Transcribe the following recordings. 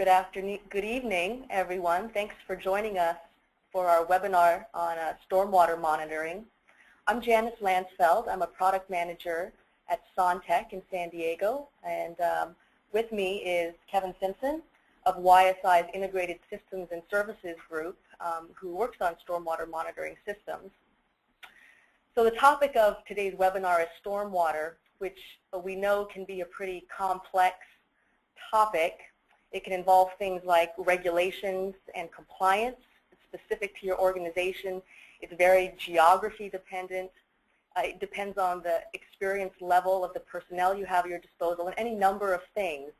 good afternoon, good evening, everyone. Thanks for joining us for our webinar on uh, stormwater monitoring. I'm Janice Landsfeld. I'm a product manager at SonTek in San Diego, and um, with me is Kevin Simpson of YSI's Integrated Systems and Services Group, um, who works on stormwater monitoring systems. So the topic of today's webinar is stormwater, which we know can be a pretty complex topic. It can involve things like regulations and compliance specific to your organization. It's very geography dependent. Uh, it depends on the experience level of the personnel you have at your disposal and any number of things.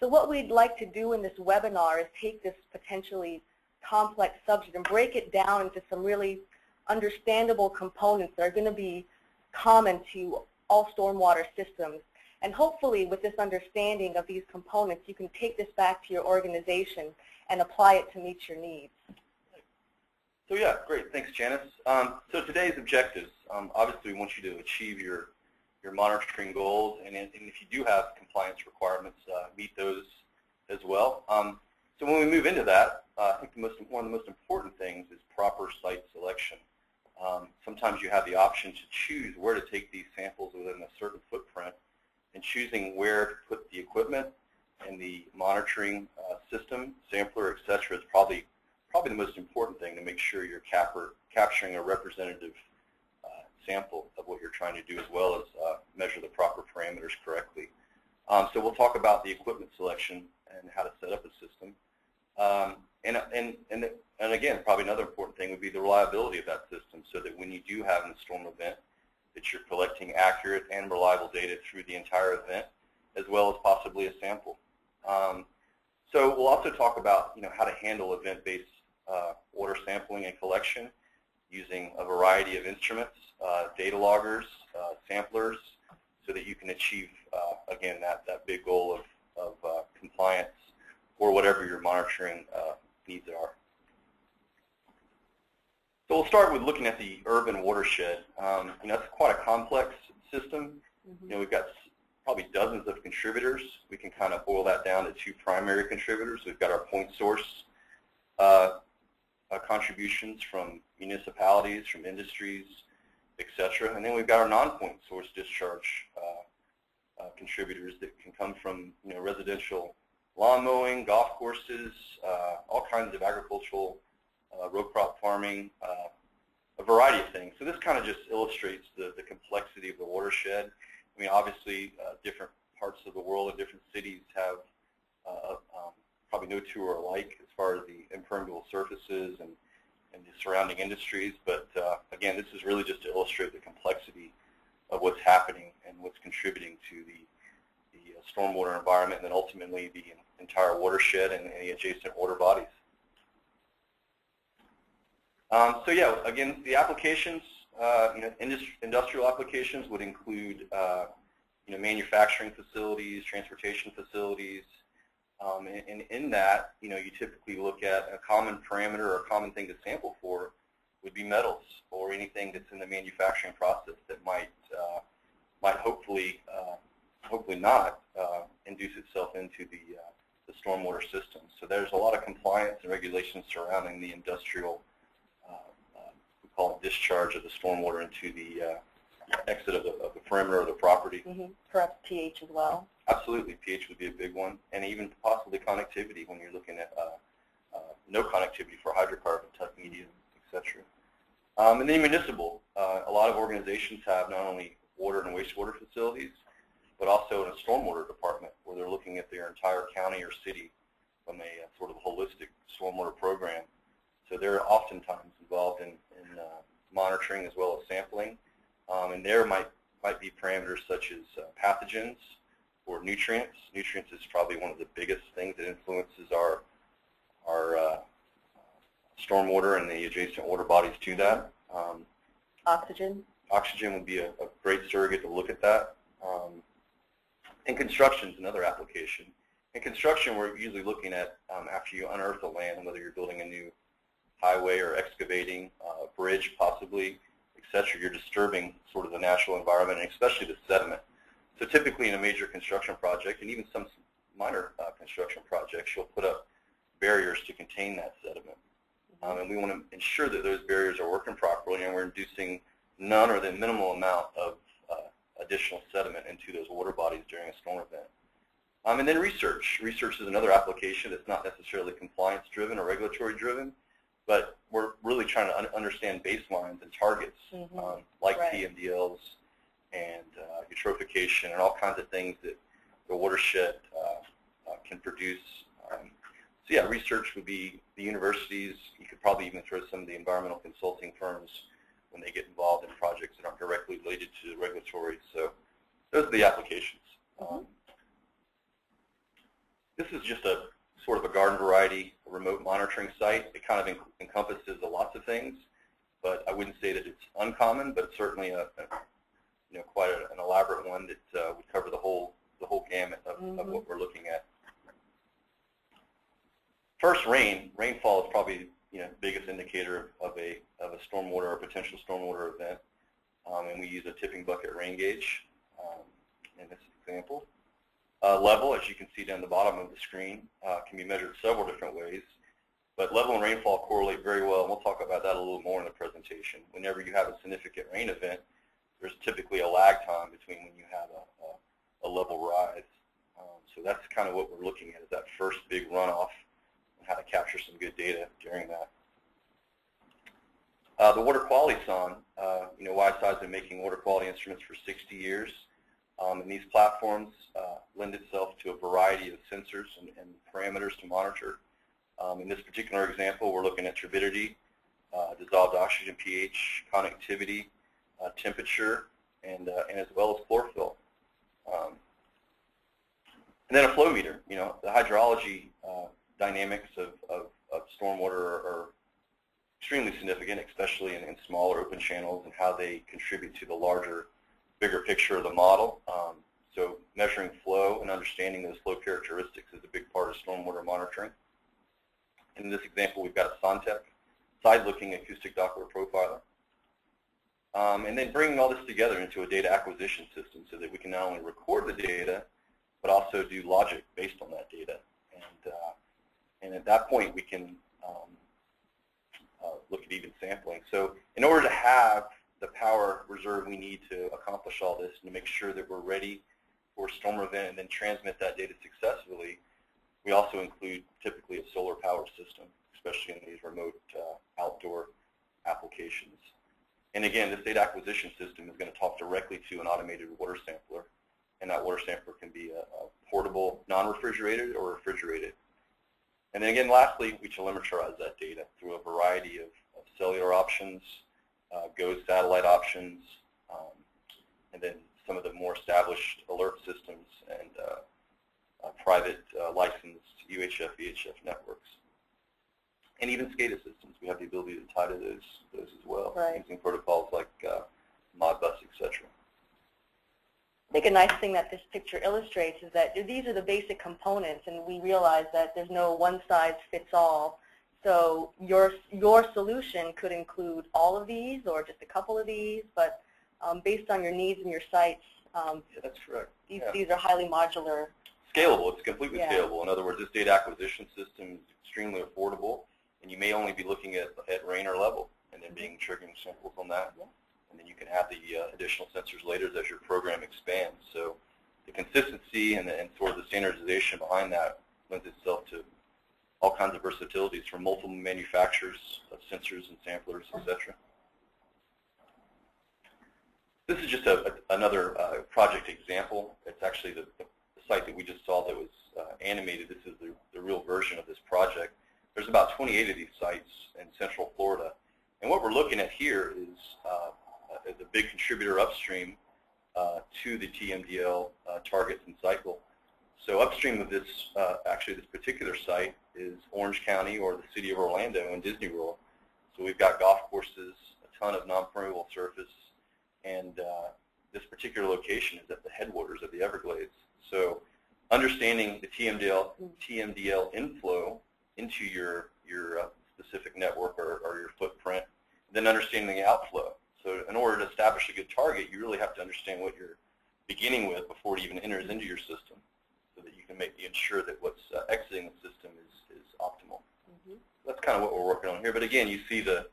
So what we'd like to do in this webinar is take this potentially complex subject and break it down into some really understandable components that are going to be common to all stormwater systems. And hopefully with this understanding of these components, you can take this back to your organization and apply it to meet your needs. So yeah, great. Thanks, Janice. Um, so today's objectives, um, obviously we want you to achieve your, your monitoring goals, and, and if you do have compliance requirements, uh, meet those as well. Um, so when we move into that, uh, I think most, one of the most important things is proper site selection. Um, sometimes you have the option to choose where to take these samples within a certain footprint, and choosing where to put the equipment and the monitoring uh, system, sampler, et cetera, is probably probably the most important thing to make sure you're capturing a representative uh, sample of what you're trying to do as well as uh, measure the proper parameters correctly. Um, so we'll talk about the equipment selection and how to set up a system. Um, and, and, and, and again, probably another important thing would be the reliability of that system so that when you do have a storm event, that you're collecting accurate and reliable data through the entire event, as well as possibly a sample. Um, so we'll also talk about you know, how to handle event-based uh, water sampling and collection using a variety of instruments, uh, data loggers, uh, samplers, so that you can achieve, uh, again, that, that big goal of, of uh, compliance or whatever your monitoring uh, needs are. So we'll start with looking at the urban watershed. Um, you know, it's quite a complex system. Mm -hmm. You know, we've got probably dozens of contributors. We can kind of boil that down to two primary contributors. We've got our point source uh, uh, contributions from municipalities, from industries, etc. And then we've got our non-point source discharge uh, uh, contributors that can come from you know residential lawn mowing, golf courses, uh, all kinds of agricultural, row crop farming, uh, a variety of things. So this kind of just illustrates the, the complexity of the watershed. I mean, obviously, uh, different parts of the world and different cities have uh, um, probably no two are alike as far as the impermeable surfaces and, and the surrounding industries. But uh, again, this is really just to illustrate the complexity of what's happening and what's contributing to the the uh, stormwater environment, and then ultimately the entire watershed and the adjacent water bodies. Um, so yeah, again, the applications, uh, you know, industrial applications would include, uh, you know, manufacturing facilities, transportation facilities, um, and, and, in that, you know, you typically look at a common parameter or a common thing to sample for would be metals or anything that's in the manufacturing process that might uh, might hopefully uh, hopefully not uh, induce itself into the, uh, the stormwater system. So there's a lot of compliance and regulations surrounding the industrial, call it discharge of the stormwater into the uh, exit of the, of the perimeter of the property. Mm -hmm. Perhaps pH as well. Absolutely, pH would be a big one, and even possibly conductivity when you're looking at no conductivity for hydrocarbon type medium, etc. Um, and then municipal, a lot of organizations have not only water and wastewater facilities, but also in a stormwater department where they're looking at their entire county or city from a, a sort of holistic stormwater program. So they're oftentimes involved in, in uh, monitoring as well as sampling. Um, and there might, might be parameters such as uh, pathogens or nutrients. Nutrients is probably one of the biggest things that influences our, our uh, stormwater and the adjacent water bodies to that. Um, oxygen? Oxygen would be a, a, great surrogate to look at that. Um, and construction is another application. In construction, we're usually looking at um, after you unearth the land, whether you're building a new highway or excavating uh, a bridge possibly, etc., you're disturbing sort of the natural environment and especially the sediment. So typically in a major construction project and even some minor uh, construction projects, you'll put up barriers to contain that sediment. Um, and we want to ensure that those barriers are working properly and we're inducing none or the minimal amount of uh, additional sediment into those water bodies during a storm event. Um, and then research. Research is another application that's not necessarily compliance driven or regulatory driven, but we're really trying to un understand baselines and targets Mhm. um, like Right. TMDLs and uh, eutrophication and all kinds of things that the watershed uh, uh, can produce. Um, so yeah, research would be the universities. You could probably even throw some of the environmental consulting firms when they get involved in projects that aren't directly related to regulatory. So those are the applications. Mhm. Um, this is just a sort of a garden variety remote monitoring site. It kind of en encompasses a lots of things, but I wouldn't say that it's uncommon, but certainly a, a you know quite a, an elaborate one that uh, would cover the whole the whole gamut of, of Mhm. what we're looking at. First, rain. Rainfall is probably you know the biggest indicator of a of a stormwater or potential stormwater event, um, and we use a tipping bucket rain gauge um, in this example. Uh, level, as you can see down the bottom of the screen, uh, can be measured several different ways, but level and rainfall correlate very well, and we'll talk about that a little more in the presentation. Whenever you have a significant rain event, there's typically a lag time between when you have a, a, a level rise. Um, so that's kind of what we're looking at, is that first big runoff and how to capture some good data during that. Uh, the water quality sonde, uh, you know, YSI's been making water quality instruments for 60 years. Um, and these platforms uh, lend itself to a variety of sensors and, and parameters to monitor. Um, in this particular example, we're looking at turbidity, uh, dissolved oxygen pH, conductivity, uh, temperature, and, uh, and as well as chlorophyll. Um, and then a flow meter. You know, the hydrology uh, dynamics of, of, of stormwater are, are extremely significant, especially in, in smaller open channels and how they contribute to the larger bigger picture of the model. Um, so measuring flow and understanding those flow characteristics is a big part of stormwater monitoring. In this example, we've got a SonTek side-looking acoustic Doppler profiler. Um, and then bringing all this together into a data acquisition system so that we can not only record the data, but also do logic based on that data. And, uh, and at that point, we can um, uh, look at even sampling. So in order to have the power reserve we need to accomplish all this and to make sure that we're ready for a storm event and then transmit that data successfully, we also include typically a solar power system, especially in these remote uh, outdoor applications. And again, this data acquisition system is going to talk directly to an automated water sampler, and that water sampler can be a, a portable, non-refrigerated or refrigerated. And then again, lastly, we telemeterize that data through a variety of, of cellular options, uh, GOES satellite options, um, and then some of the more established alert systems and uh, uh, private uh, licensed UHF, VHF networks. And even SCADA systems, we have the ability to tie to those, those as well, Right. using protocols like uh, Modbus, et cetera. I think a nice thing that this picture illustrates is that these are the basic components, and we realize that there's no one-size-fits-all. So your your solution could include all of these or just a couple of these, but um, based on your needs and your sites, um, Yeah, that's correct. these, Yeah. these are highly modular. Scalable. It's completely Yeah. scalable. In other words, this data acquisition system is extremely affordable, and you may only be looking at, at rain or level, and then being triggering samples on that. And then you can have the uh, additional sensors later as your program expands. So the consistency and, the, and sort of the standardization behind that lends itself to all kinds of versatilities from multiple manufacturers of sensors and samplers, et cetera. This is just a, a- another uh, project example. It's actually the, the site that we just saw that was uh, animated. This is the, the real version of this project. There's about 28 of these sites in central Florida. And what we're looking at here is, uh, is a big contributor upstream uh, to the TMDL uh, targets and cycle. So upstream of this, uh, actually this particular site is Orange County or the city of Orlando and Disney World. So we've got golf courses, a ton of non-permeable surface, and uh, this particular location is at the headwaters of the Everglades. So understanding the TMDL, TMDL inflow into your, your uh, specific network or, or your footprint, then understanding the outflow. So in order to establish a good target, you really have to understand what you're beginning with before it even enters into your system. So that you can make to ensure that what's uh, exiting the system is, is optimal. Mhm. That's kind of what we're working on here. But again, you see the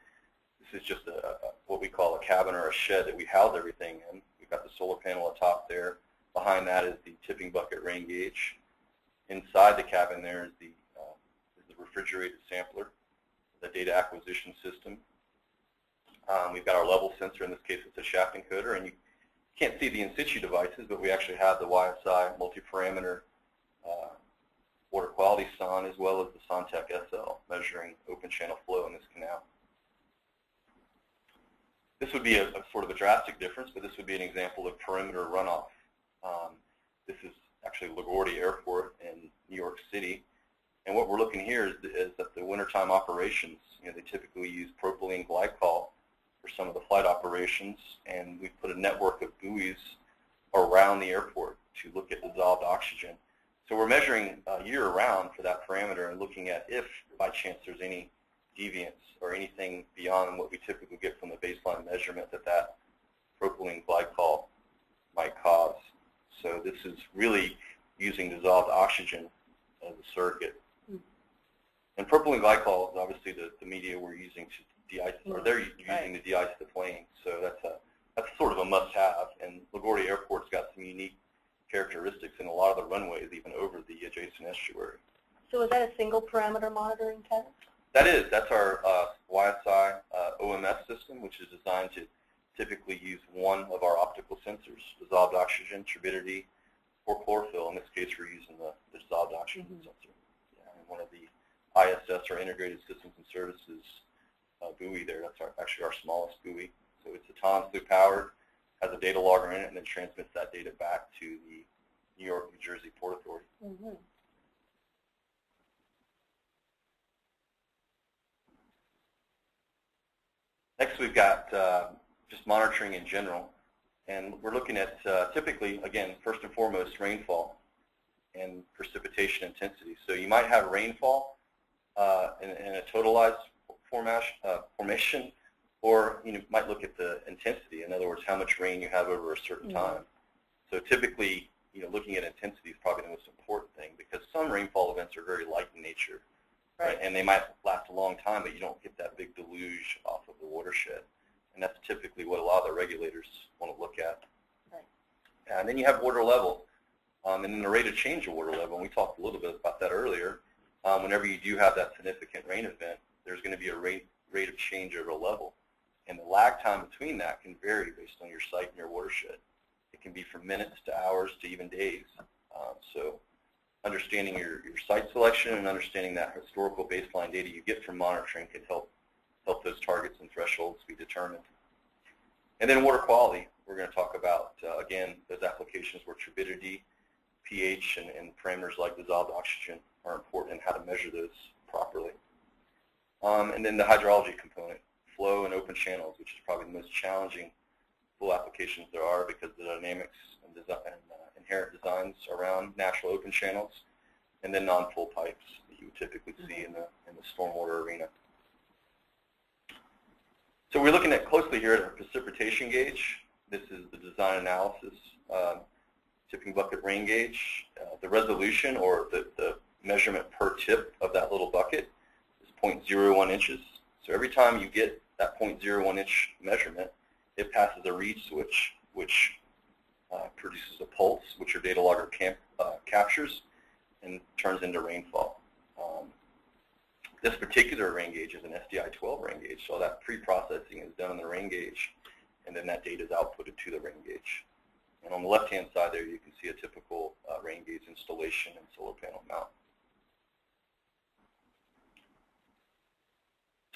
this is just a, a, what we call a cabin or a shed that we house everything in. We've got the solar panel atop there. Behind that is the tipping bucket rain gauge. Inside the cabin there is the, uh, is the refrigerated sampler, the data acquisition system. Um, we've got our level sensor. In this case, it's a shaft encoder, and you can't see the in situ devices, but we actually have the YSI multi-parameter uh, water quality sonde as well as the SonTek SL measuring open channel flow in this canal. This would be a, a, sort of a drastic difference, but this would be an example of perimeter runoff. Um, this is actually LaGuardia Airport in New York City. And what we're looking here is, is that the wintertime operations, you know, they typically use propylene glycol for some of the flight operations, and we've put a network of buoys around the airport to look at dissolved oxygen. So we're measuring uh, year-round for that parameter and looking at if, by chance, there's any deviance or anything beyond what we typically get from the baseline measurement that that propylene glycol might cause. So this is really using dissolved oxygen as a surrogate. Mm. And propylene glycol is obviously the, the media we're using to de-ice, or they're using right. to de-ice the plane. So that's a that's sort of a must-have. And LaGuardia Airport's got some unique characteristics in a lot of the runways, even over the adjacent estuary. So is that a single parameter monitoring test? That is. That's our uh, YSI uh, OMS system, which is designed to typically use one of our optical sensors, dissolved oxygen, turbidity, or chlorophyll. In this case, we're using the, the dissolved oxygen mm -hmm. sensor. Yeah, and one of the ISS, or Integrated Systems and Services uh, buoy there, that's our, actually our smallest buoy. So it's autonomously powered, has a data logger in it, and then transmits that data back to the New York, New Jersey Port Authority. Mm -hmm. Next, we've got uh, just monitoring in general. And we're looking at uh, typically, again, first and foremost, rainfall and precipitation intensity. So you might have rainfall uh, in, in, a totalized formation, uh, formation, or you know, might look at the intensity. In other words, how much rain you have over a certain time. So typically, you know, looking at intensity is probably the most important thing because some rainfall events are very light in nature. Right. And they might last a long time, but you don't get that big deluge off of the watershed. And that's typically what a lot of the regulators want to look at. Right. And then you have water level. Um, and then the rate of change of water level, and we talked a little bit about that earlier. Um, whenever you do have that significant rain event, there's going to be a rate, rate of change over a level. And the lag time between that can vary based on your site and your watershed. It can be from minutes to hours to even days. Um, so understanding your, your site selection and understanding that historical baseline data you get from monitoring can help help those targets and thresholds be determined. And then water quality. We're going to talk about, uh, again, those applications where turbidity, pH, and, and, parameters like dissolved oxygen are important and how to measure those properly. Um, and then the hydrology component, flow and open channels, which is probably the most challenging full applications there are because the dynamics and, design, and uh, inherent designs around natural open channels, and then non-full pipes that you would typically see in the, in the stormwater arena. So we're looking at closely here at our precipitation gauge. This is the design analysis um, tipping bucket rain gauge. Uh, the resolution or the, the measurement per tip of that little bucket is 0.01 inches. So every time you get that 0.01 inch measurement, it passes a reed switch, which uh, produces a pulse, which your data logger camp, uh, captures and turns into rainfall. Um, this particular rain gauge is an SDI-12 rain gauge, so that pre-processing is done on the rain gauge, and then that data is outputted to the rain gauge. And on the left-hand side there, you can see a typical uh, rain gauge installation and solar panel mount.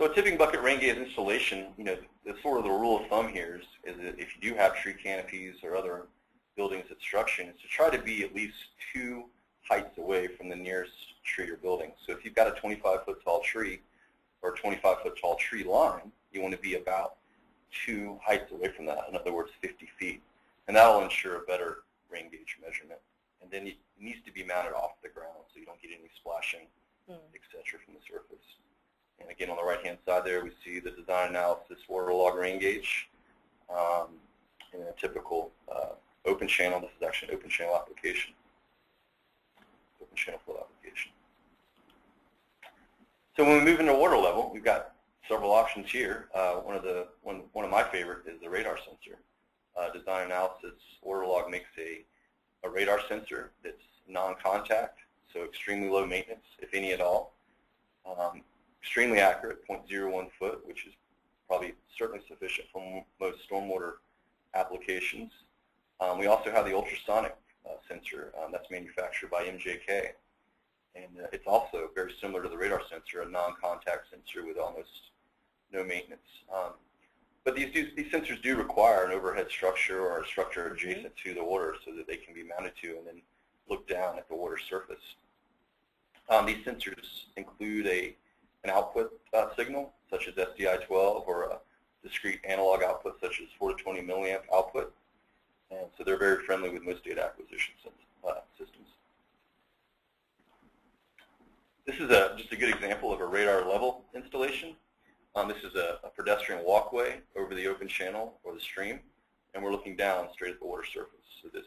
So a tipping bucket rain gauge installation, you know, the sort of the rule of thumb here is, is that if you do have tree canopies or other buildings obstruction is to try to be at least two heights away from the nearest tree or building. So if you've got a 25 foot tall tree or 25 foot tall tree line, you want to be about two heights away from that, in other words 50 feet. And that will ensure a better rain gauge measurement. And then it needs to be mounted off the ground so you don't get any splashing, mm. etc. from the surface. And again, on the right-hand side there, we see the design analysis water log rain gauge um, in a typical uh, open channel. This is actually an open channel application. Open channel flow application. So when we move into water level, we've got several options here. Uh, one of the one one of my favorite is the radar sensor. Uh, design analysis WaterLog makes a a radar sensor that's non-contact, so extremely low maintenance, if any at all. Um, extremely accurate, 0.01 foot, which is probably certainly sufficient for most stormwater applications. Um, we also have the ultrasonic uh, sensor um, that's manufactured by MJK. And uh, it's also very similar to the radar sensor, a non-contact sensor with almost no maintenance. Um, but these, do, these sensors do require an overhead structure or a structure adjacent to the water so that they can be mounted to and then look down at the water surface. Um, these sensors include a, an output uh, signal, such as SDI-12, or a discrete analog output, such as 4 to 20 milliamp output. And so they're very friendly with most data acquisition uh, systems. This is a, just a good example of a radar level installation. Um, this is a, a, pedestrian walkway over the open channel or the stream, and we're looking down straight at the water surface. So this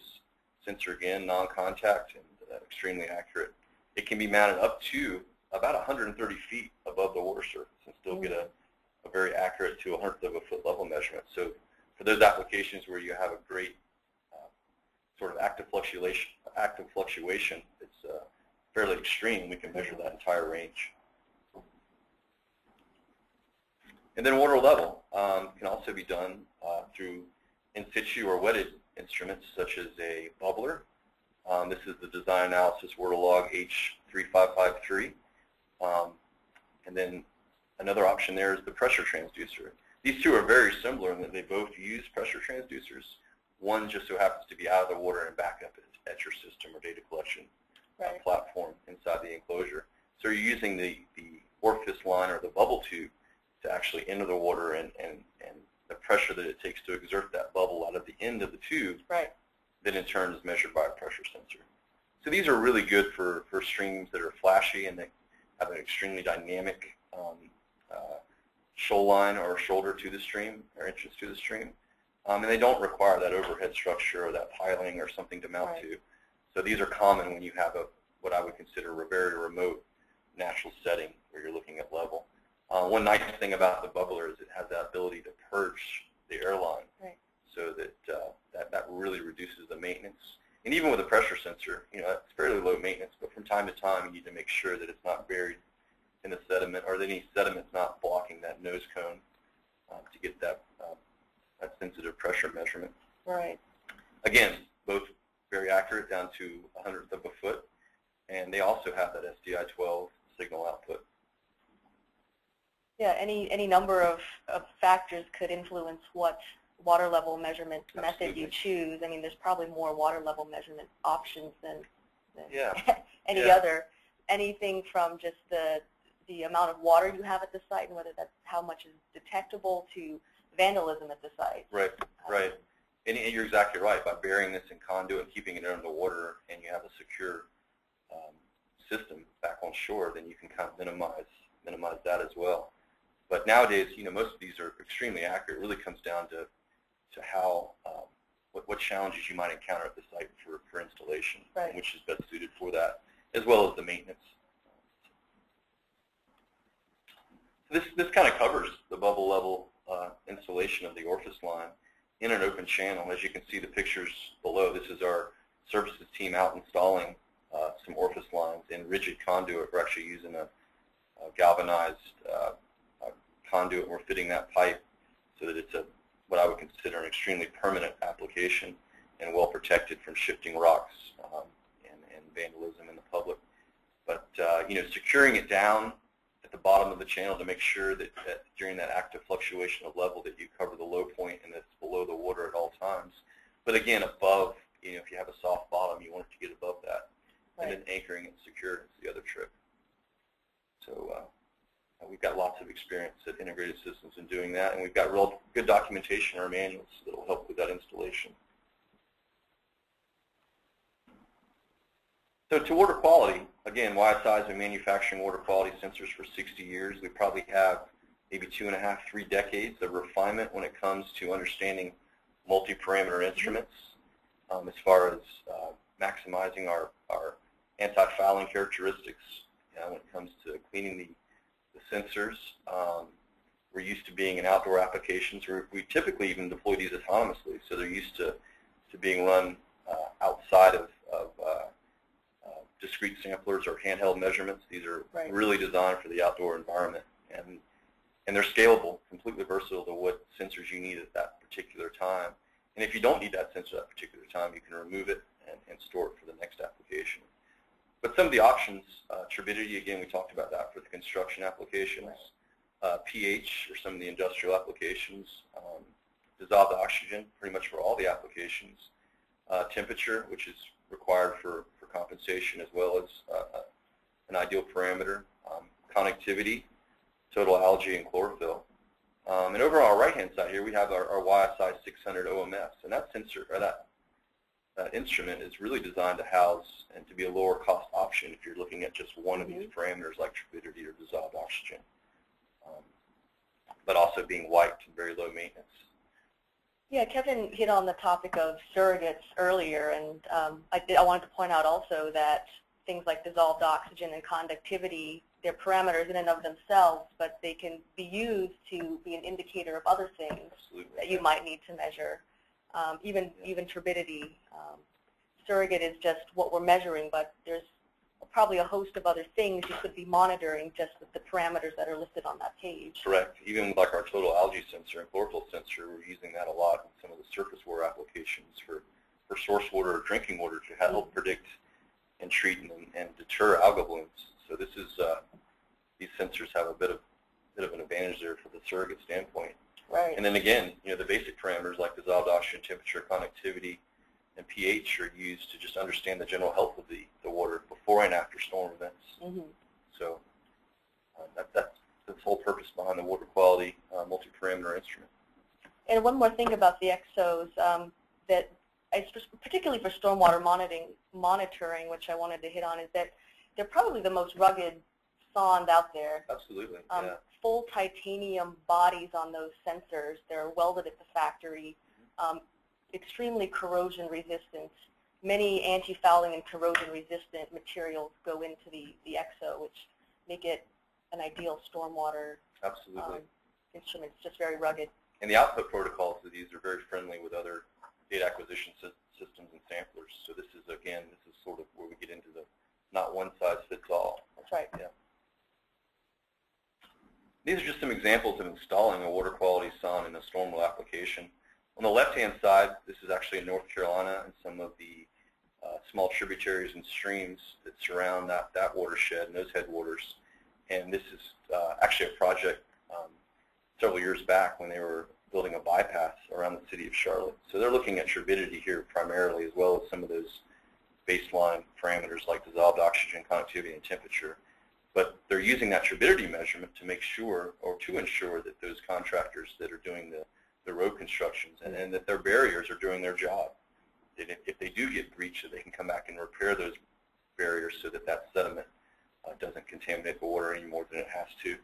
sensor, again, non-contact and uh, extremely accurate. It can be mounted up to about 130 feet above the water surface and still get a, a very accurate to a hundredth of a foot level measurement. So for those applications where you have a great uh, sort of active fluctuation, active fluctuation, it's uh, fairly extreme. We can measure that entire range. And then water level um, can also be done uh, through in situ or wetted instruments such as a bubbler. Um, this is the design analysis water log H3553. Um, and then another option there is the pressure transducer. These two are very similar in that they both use pressure transducers. One just so happens to be out of the water and back up at, at your system or data collection uh, right. uh, platform inside the enclosure. So you're using the, the orifice line or the bubble tube to actually enter the water and, and, and the pressure that it takes to exert that bubble out of the end of the tube right. that in turn is measured by a pressure sensor. So these are really good for, for streams that are flashy and that have an extremely dynamic um, uh, shoreline or shoulder to the stream or entrance to the stream. Um, and they don't require that overhead structure or that piling or something to mount right. to. So these are common when you have a what I would consider a very remote natural setting where you're looking at level. Uh, one nice thing about the bubbler is it has that ability to purge the airline right. so that, uh, that that really reduces the maintenance. And even with a pressure sensor, you know, it's fairly low maintenance, but from time to time you need to make sure that it's not buried in the sediment or that any sediment's not blocking that nose cone uh, to get that, uh, that sensitive pressure measurement. Right. Again, both very accurate down to a hundredth of a foot, and they also have that SDI-12 signal output. Yeah, any any number of, of factors could influence what water level measurement method you choose. I mean, there's probably more water level measurement options than, than yeah. any yeah. other. Anything from just the the amount of water you have at the site and whether that's how much is detectable to vandalism at the site. Right, um, right. And, and you're exactly right. By burying this in conduit and keeping it under water and you have a secure um, system back on shore, then you can kind of minimize minimize that as well. But nowadays, you know, most of these are extremely accurate. It really comes down to to how um, what, what challenges you might encounter at the site for, for installation, right. which is best suited for that, as well as the maintenance. So this this kind of covers the bubble level uh, installation of the orifice line in an open channel. As you can see the pictures below, this is our services team out installing uh, some orifice lines in rigid conduit. We're actually using a, a galvanized uh, conduit we're fitting that pipe so that it's a what I would consider an extremely permanent application and well protected from shifting rocks um, and, and, vandalism in the public. But uh, you know, securing it down at the bottom of the channel to make sure that, that during that active fluctuation of level that you cover the low point and it's below the water at all times. But again, above, you know, if you have a soft bottom, you want it to get above that. Right. And then anchoring it secure is the other trick. So uh, we've got lots of experience at integrated systems in doing that, and we've got real good documentation or manuals that will help with that installation. So to water quality, again, YSI has been manufacturing water quality sensors for 60 years. We probably have maybe two and a half, three decades of refinement when it comes to understanding multi-parameter instruments um, as far as uh, maximizing our, our anti-fouling characteristics uh, when it comes to cleaning the, the sensors. Um, we're used to being in outdoor applications. We're, we typically even deploy these autonomously, so they're used to, to being run uh, outside of, of uh, uh, discrete samplers or handheld measurements. These are Right. really designed for the outdoor environment, and and they're scalable, completely versatile to what sensors you need at that particular time. And if you don't need that sensor at that particular time, you can remove it and, and store it for the next application. But some of the options, uh, turbidity, again, we talked about that for the construction applications. Uh, pH or some of the industrial applications. Um, dissolved oxygen, pretty much for all the applications. Uh, temperature, which is required for, for compensation as well as uh, an ideal parameter. Um, conductivity, total algae and chlorophyll. Um, and over on our right-hand side here, we have our, our YSI 600 OMS, and that sensor, or that, that instrument is really designed to house and to be a lower cost option if you're looking at just one of these parameters like turbidity or dissolved oxygen, um, but also being white and very low maintenance. Yeah, Kevin hit on the topic of surrogates earlier, and um, I, did, I wanted to point out also that things like dissolved oxygen and conductivity, they're parameters in and of themselves, but they can be used to be an indicator of other things Absolutely. that you might need to measure, um, even even turbidity. Um, surrogate is just what we're measuring, but there's probably a host of other things you could be monitoring just with the parameters that are listed on that page. Correct. Even like our total algae sensor and chlorophyll sensor, we're using that a lot in some of the surface water applications for, for source water or drinking water to help predict and treat and, and deter algal blooms. So this is, uh, these sensors have a bit of, bit of an advantage there for the surrogate standpoint. Right. And then again, you know, the basic parameters like dissolved oxygen, temperature, conductivity, and pH are used to just understand the general health of the, the water before and after storm events. hmm So uh, that, that's the whole purpose behind the water quality uh, multi-parameter instrument. And one more thing about the EXOs um, that, just- particularly for stormwater monitoring, monitoring, which I wanted to hit on, is that they're probably the most rugged sonde out there. Absolutely. Um, yeah. Full titanium bodies on those sensors. They're welded at the factory. Um, extremely corrosion resistant. Many anti-fouling and corrosion resistant materials go into the, the EXO, which make it an ideal stormwater Absolutely. um, instrument. It's just very rugged. and the output protocols of these are very friendly with other data acquisition sy- systems and samplers. So this is, again, this is sort of where we get into the not one size fits all. That's right. These are just some examples of installing a water quality sonde in a stormwater application. On the left-hand side, this is actually in North Carolina and some of the uh, small tributaries and streams that surround that, that watershed and those headwaters. And this is uh, actually a project um, several years back when they were building a bypass around the city of Charlotte. So they're looking at turbidity here primarily as well as some of those baseline parameters like dissolved oxygen, conductivity, and temperature but they're using that turbidity measurement to make sure or to ensure that those contractors that are doing the, the road constructions and, and that their barriers are doing their job. That if, if they do get breached, that they can come back and repair those barriers so that that sediment uh, doesn't contaminate the water any more than it has to.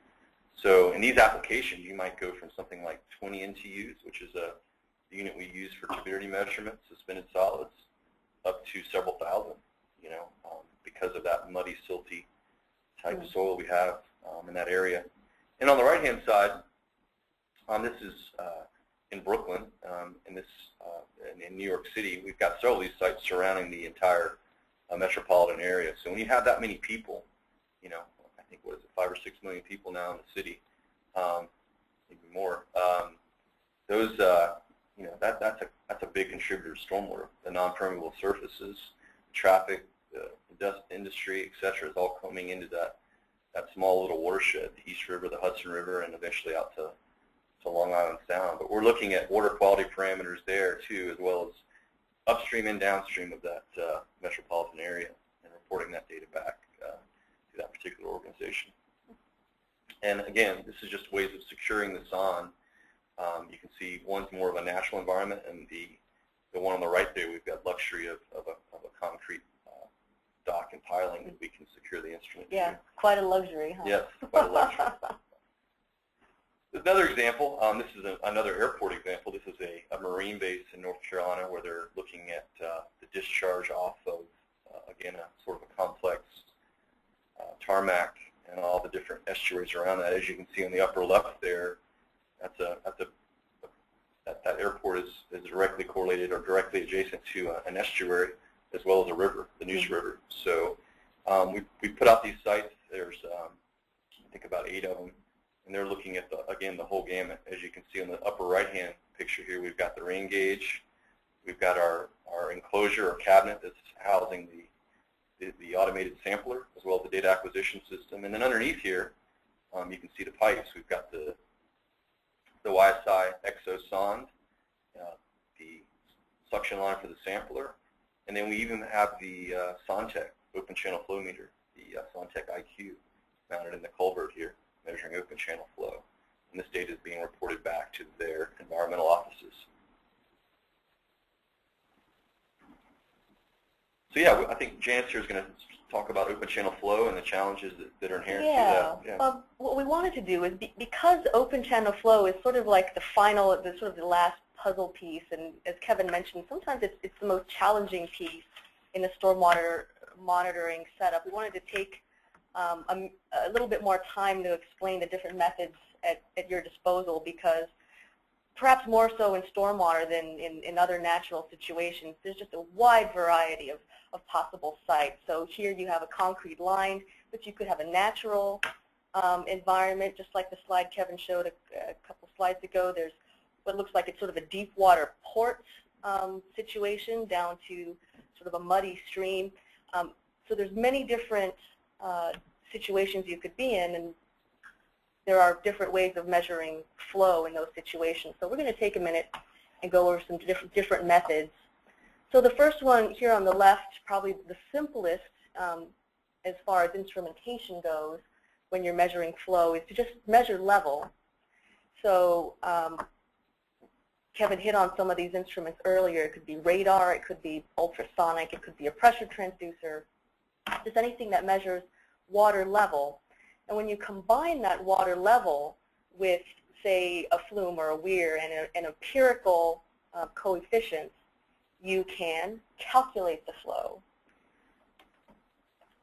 So in these applications, you might go from something like 20 NTUs, which is a unit we use for turbidity measurement, suspended solids, up to several thousand, you know, um, because of that muddy, silty type of soil we have um, in that area. And on the right-hand side, um, this is uh, in Brooklyn, um, in this uh, in, in New York City. We've got several of these sites surrounding the entire uh, metropolitan area. So when you have that many people, you know, I think what is it, five or six million people now in the city, um, maybe more. Um, those, uh, you know, that that's a that's a big contributor to stormwater. The non-permeable surfaces, traffic, the indus- industry, et cetera, is all coming into that that small little watershed, the East River, the Hudson River, and eventually out to, to Long Island Sound. But we're looking at water quality parameters there too, as well as upstream and downstream of that uh, metropolitan area, and reporting that data back uh, to that particular organization. And again, this is just ways of securing this on. Um, you can see one's more of a natural environment, and the the one on the right there, we've got luxury of, of, a, of a concrete dock and piling that we can secure the instrument Yeah, to. quite a luxury, huh? Yes, quite a luxury. Another example, um, this is a, another airport example. This is a, a marine base in North Carolina where they're looking at uh, the discharge off of, uh, again, a sort of a complex tarmac and all the different estuaries around that. As you can see on the upper left there, that's a, that's a that, that airport is, is directly correlated or directly adjacent to uh, an estuary as well as a river, the Neuse River. So um, we, we put out these sites. There's, um, I think, about eight of them, and they're looking at, the, again, the whole gamut. As you can see on the upper right-hand picture here, we've got the rain gauge. We've got our, our enclosure or cabinet that's housing the, the, the automated sampler as well as the data acquisition system. And then underneath here, um, you can see the pipes. We've got the the YSI ExoSonde, uh, the suction line for the sampler, and then we even have the uh, SonTek open channel flow meter, the uh, SonTek IQ, mounted in the culvert here, measuring open channel flow. And this data is being reported back to their environmental offices. So yeah, I think Janice here is going to talk about open channel flow and the challenges that, that are inherent yeah. to that. Yeah. Um, what we wanted to do is be, because open channel flow is sort of like the final, the sort of the last puzzle piece, and as Kevin mentioned, sometimes it's, it's the most challenging piece in the stormwater monitoring setup. We wanted to take um, a, a, little bit more time to explain the different methods at, at your disposal because perhaps more so in stormwater than in, in other natural situations, there's just a wide variety of of possible sites. So here you have a concrete line, but you could have a natural um, environment, just like the slide Kevin showed a, a, couple slides ago. There's what looks like it's sort of a deep water port um, situation down to sort of a muddy stream. Um, so there's many different uh, situations you could be in, and there are different ways of measuring flow in those situations. So we're going to take a minute and go over some different, different methods so the first one here on the left, probably the simplest um, as far as instrumentation goes when you're measuring flow is to just measure level. So um, Kevin hit on some of these instruments earlier. It could be radar, it could be ultrasonic, it could be a pressure transducer, just anything that measures water level. And when you combine that water level with, say, a flume or a weir and a, an empirical uh, coefficient, you can calculate the flow.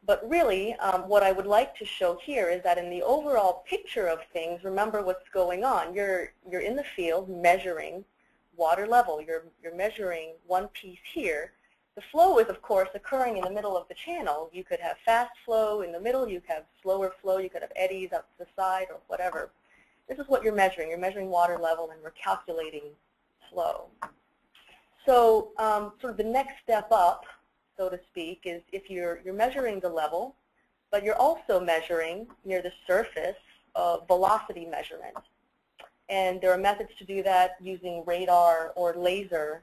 But really, um, what I would like to show here is that in the overall picture of things, remember what's going on. You're, you're in the field measuring water level. You're, you're measuring one piece here. The flow is, of course, occurring in the middle of the channel. You could have fast flow in the middle. You could have slower flow. You could have eddies up to the side or whatever. This is what you're measuring. You're measuring water level and we're calculating flow. So um, sort of the next step up, so to speak, is if you're, you're measuring the level, but you're also measuring near the surface uh, velocity measurement. And there are methods to do that using radar or laser.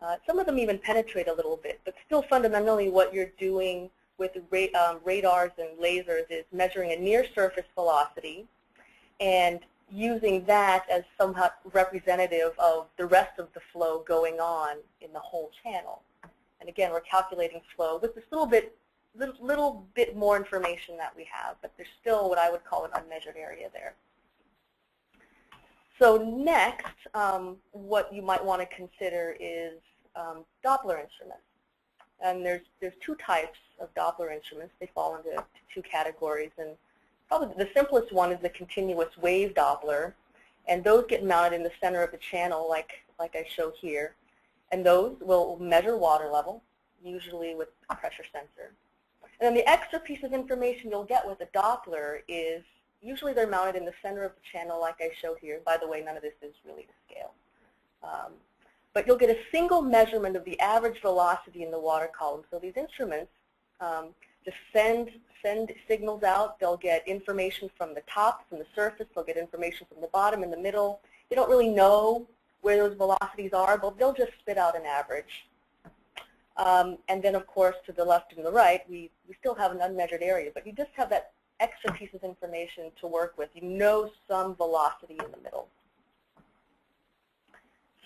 Uh, some of them even penetrate a little bit, but still fundamentally what you're doing with ra um, radars and lasers is measuring a near surface velocity and using that as somewhat representative of the rest of the flow going on in the whole channel. And again, we're calculating flow with this little bit, little, little bit more information that we have, but there's still what I would call an unmeasured area there. So next, um, what you might want to consider is um, Doppler instruments. And there's, there's two types of Doppler instruments. They fall into two categories. And Probably the simplest one is the continuous wave Doppler, and those get mounted in the center of the channel like, like I show here. And those will measure water level, usually with a pressure sensor. And then the extra piece of information you'll get with a Doppler is usually they're mounted in the center of the channel like I show here. By the way, none of this is really to scale. Um, but you'll get a single measurement of the average velocity in the water column. So these instruments um, just send, send signals out. They'll get information from the top, from the surface. They'll get information from the bottom and the middle. They don't really know where those velocities are, but they'll just spit out an average. Um, and then, of course, to the left and the right, we, we still have an unmeasured area, but you just have that extra piece of information to work with. You know some velocity in the middle.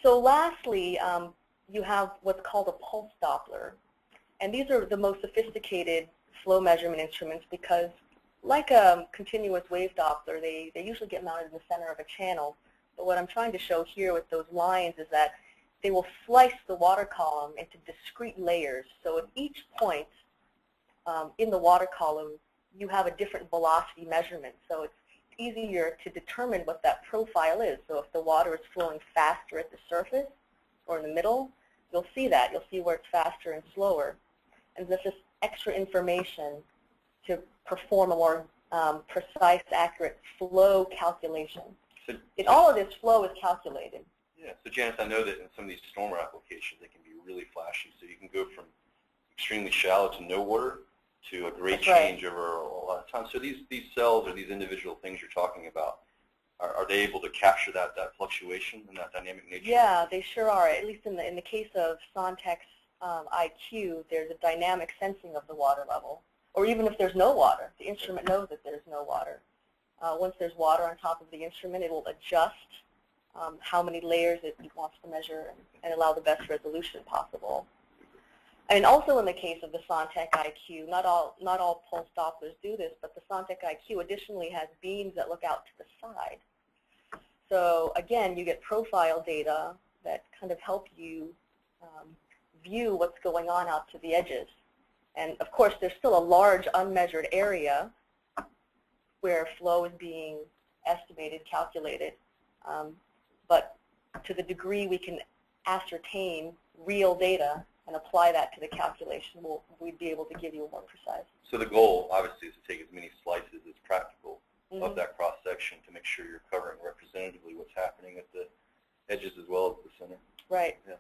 So lastly, um, you have what's called a pulse Doppler. And these are the most sophisticated flow measurement instruments because like a continuous wave Doppler, they, they usually get mounted in the center of a channel. But what I'm trying to show here with those lines is that they will slice the water column into discrete layers. So at each point um, in the water column, you have a different velocity measurement. So it's easier to determine what that profile is. So if the water is flowing faster at the surface or in the middle, you'll see that. You'll see where it's faster and slower. And there's just extra information to perform a more um, precise, accurate flow calculation. So, And all of this flow is calculated. yeah, so Janice, I know that in some of these stormwater applications, they can be really flashy. So you can go from extremely shallow to no water to a great That's right. change over a lot of time. So these, these cells or these individual things you're talking about, are, are they able to capture that, that fluctuation and that dynamic nature? Yeah, they sure are. At least in the in the case of SonTek's um, IQ, there's a dynamic sensing of the water level. Or even if there's no water, the instrument knows that there's no water. Uh, once there's water on top of the instrument, it will adjust um, how many layers it wants to measure and, and allow the best resolution possible. And also in the case of the SonTek IQ, not all not all pulse Dopplers do this, but the SonTek IQ additionally has beams that look out to the side. So again, you get profile data that kind of help you um, view what's going on out to the edges. And of course, there's still a large unmeasured area where flow is being estimated, calculated. Um, but to the degree we can ascertain real data and apply that to the calculation, we'll, we'd be able to give you a more precise. So the goal, obviously, is to take as many slices as practical Mhm. of that cross section to make sure you're covering representatively what's happening at the edges as well as the center. Right. Yeah.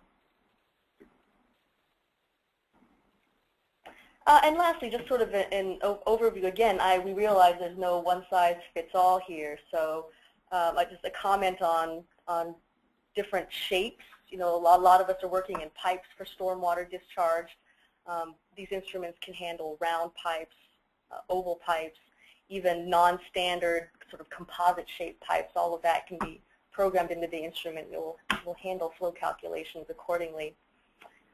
Uh, and lastly, just sort of an, an overview. Again, I, we realize there's no one-size-fits-all here, so um, I just a comment on on different shapes. You know, a lot, a lot of us are working in pipes for stormwater discharge. Um, these instruments can handle round pipes, uh, oval pipes, even non-standard sort of composite-shaped pipes. All of that can be programmed into the instrument. It will, will handle flow calculations accordingly.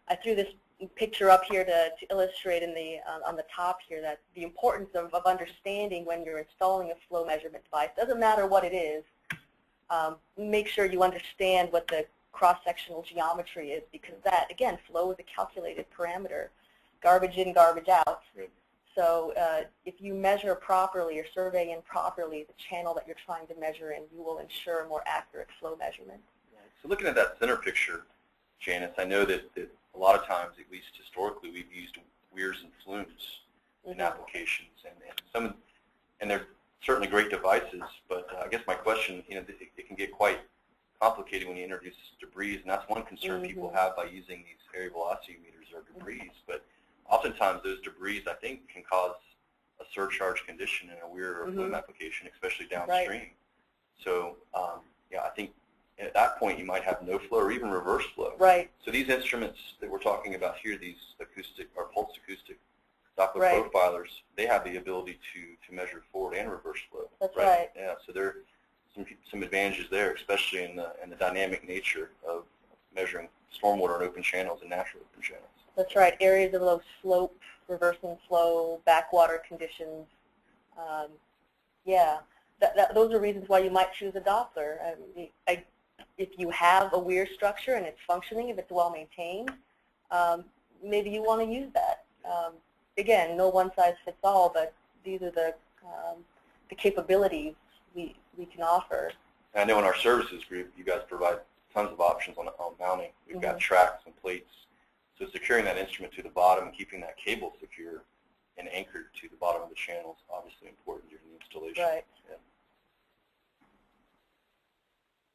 I threw this picture up here to, to illustrate in the uh, on the top here that the importance of, of understanding when you're installing a flow measurement device doesn't matter what it is. Um, make sure you understand what the cross-sectional geometry is because that again flow is a calculated parameter, garbage in, garbage out. Right. So uh, if you measure properly or survey in properly the channel that you're trying to measure in, you will ensure more accurate flow measurement. So looking at that center picture, Janice, I know that, that a lot of times, at least historically, we've used weirs and flumes in Mhm. applications, and, and some, and they're certainly great devices. But uh, I guess my question, you know, it, it can get quite complicated when you introduce debris, and that's one concern people Mhm. have by using these area velocity meters or debris. But oftentimes, those debris, I think, can cause a surcharge condition in a weir or flume Mhm. application, especially downstream. Right. So, um, yeah, I think at that point you might have no flow or even reverse flow. Right. So these instruments that we're talking about here, these acoustic or pulsed acoustic Doppler Right. profilers, they have the ability to, to measure forward and reverse flow. That's right. Yeah, so there are some, some advantages there, especially in the, in the dynamic nature of measuring stormwater in open channels and natural open channels. That's right. Areas of low slope, reversing flow, backwater conditions. Um, yeah, that, that, those are reasons why you might choose a Doppler. I, I, if you have a weir structure and it's functioning, if it's well maintained, um, maybe you want to use that. Um, again, no one size fits all, but these are the um, the capabilities we we can offer. And I know in our services group, you guys provide tons of options on, on mounting. We've got Mhm. tracks and plates. So securing that instrument to the bottom and keeping that cable secure and anchored to the bottom of the channel is obviously important during the installation. Right.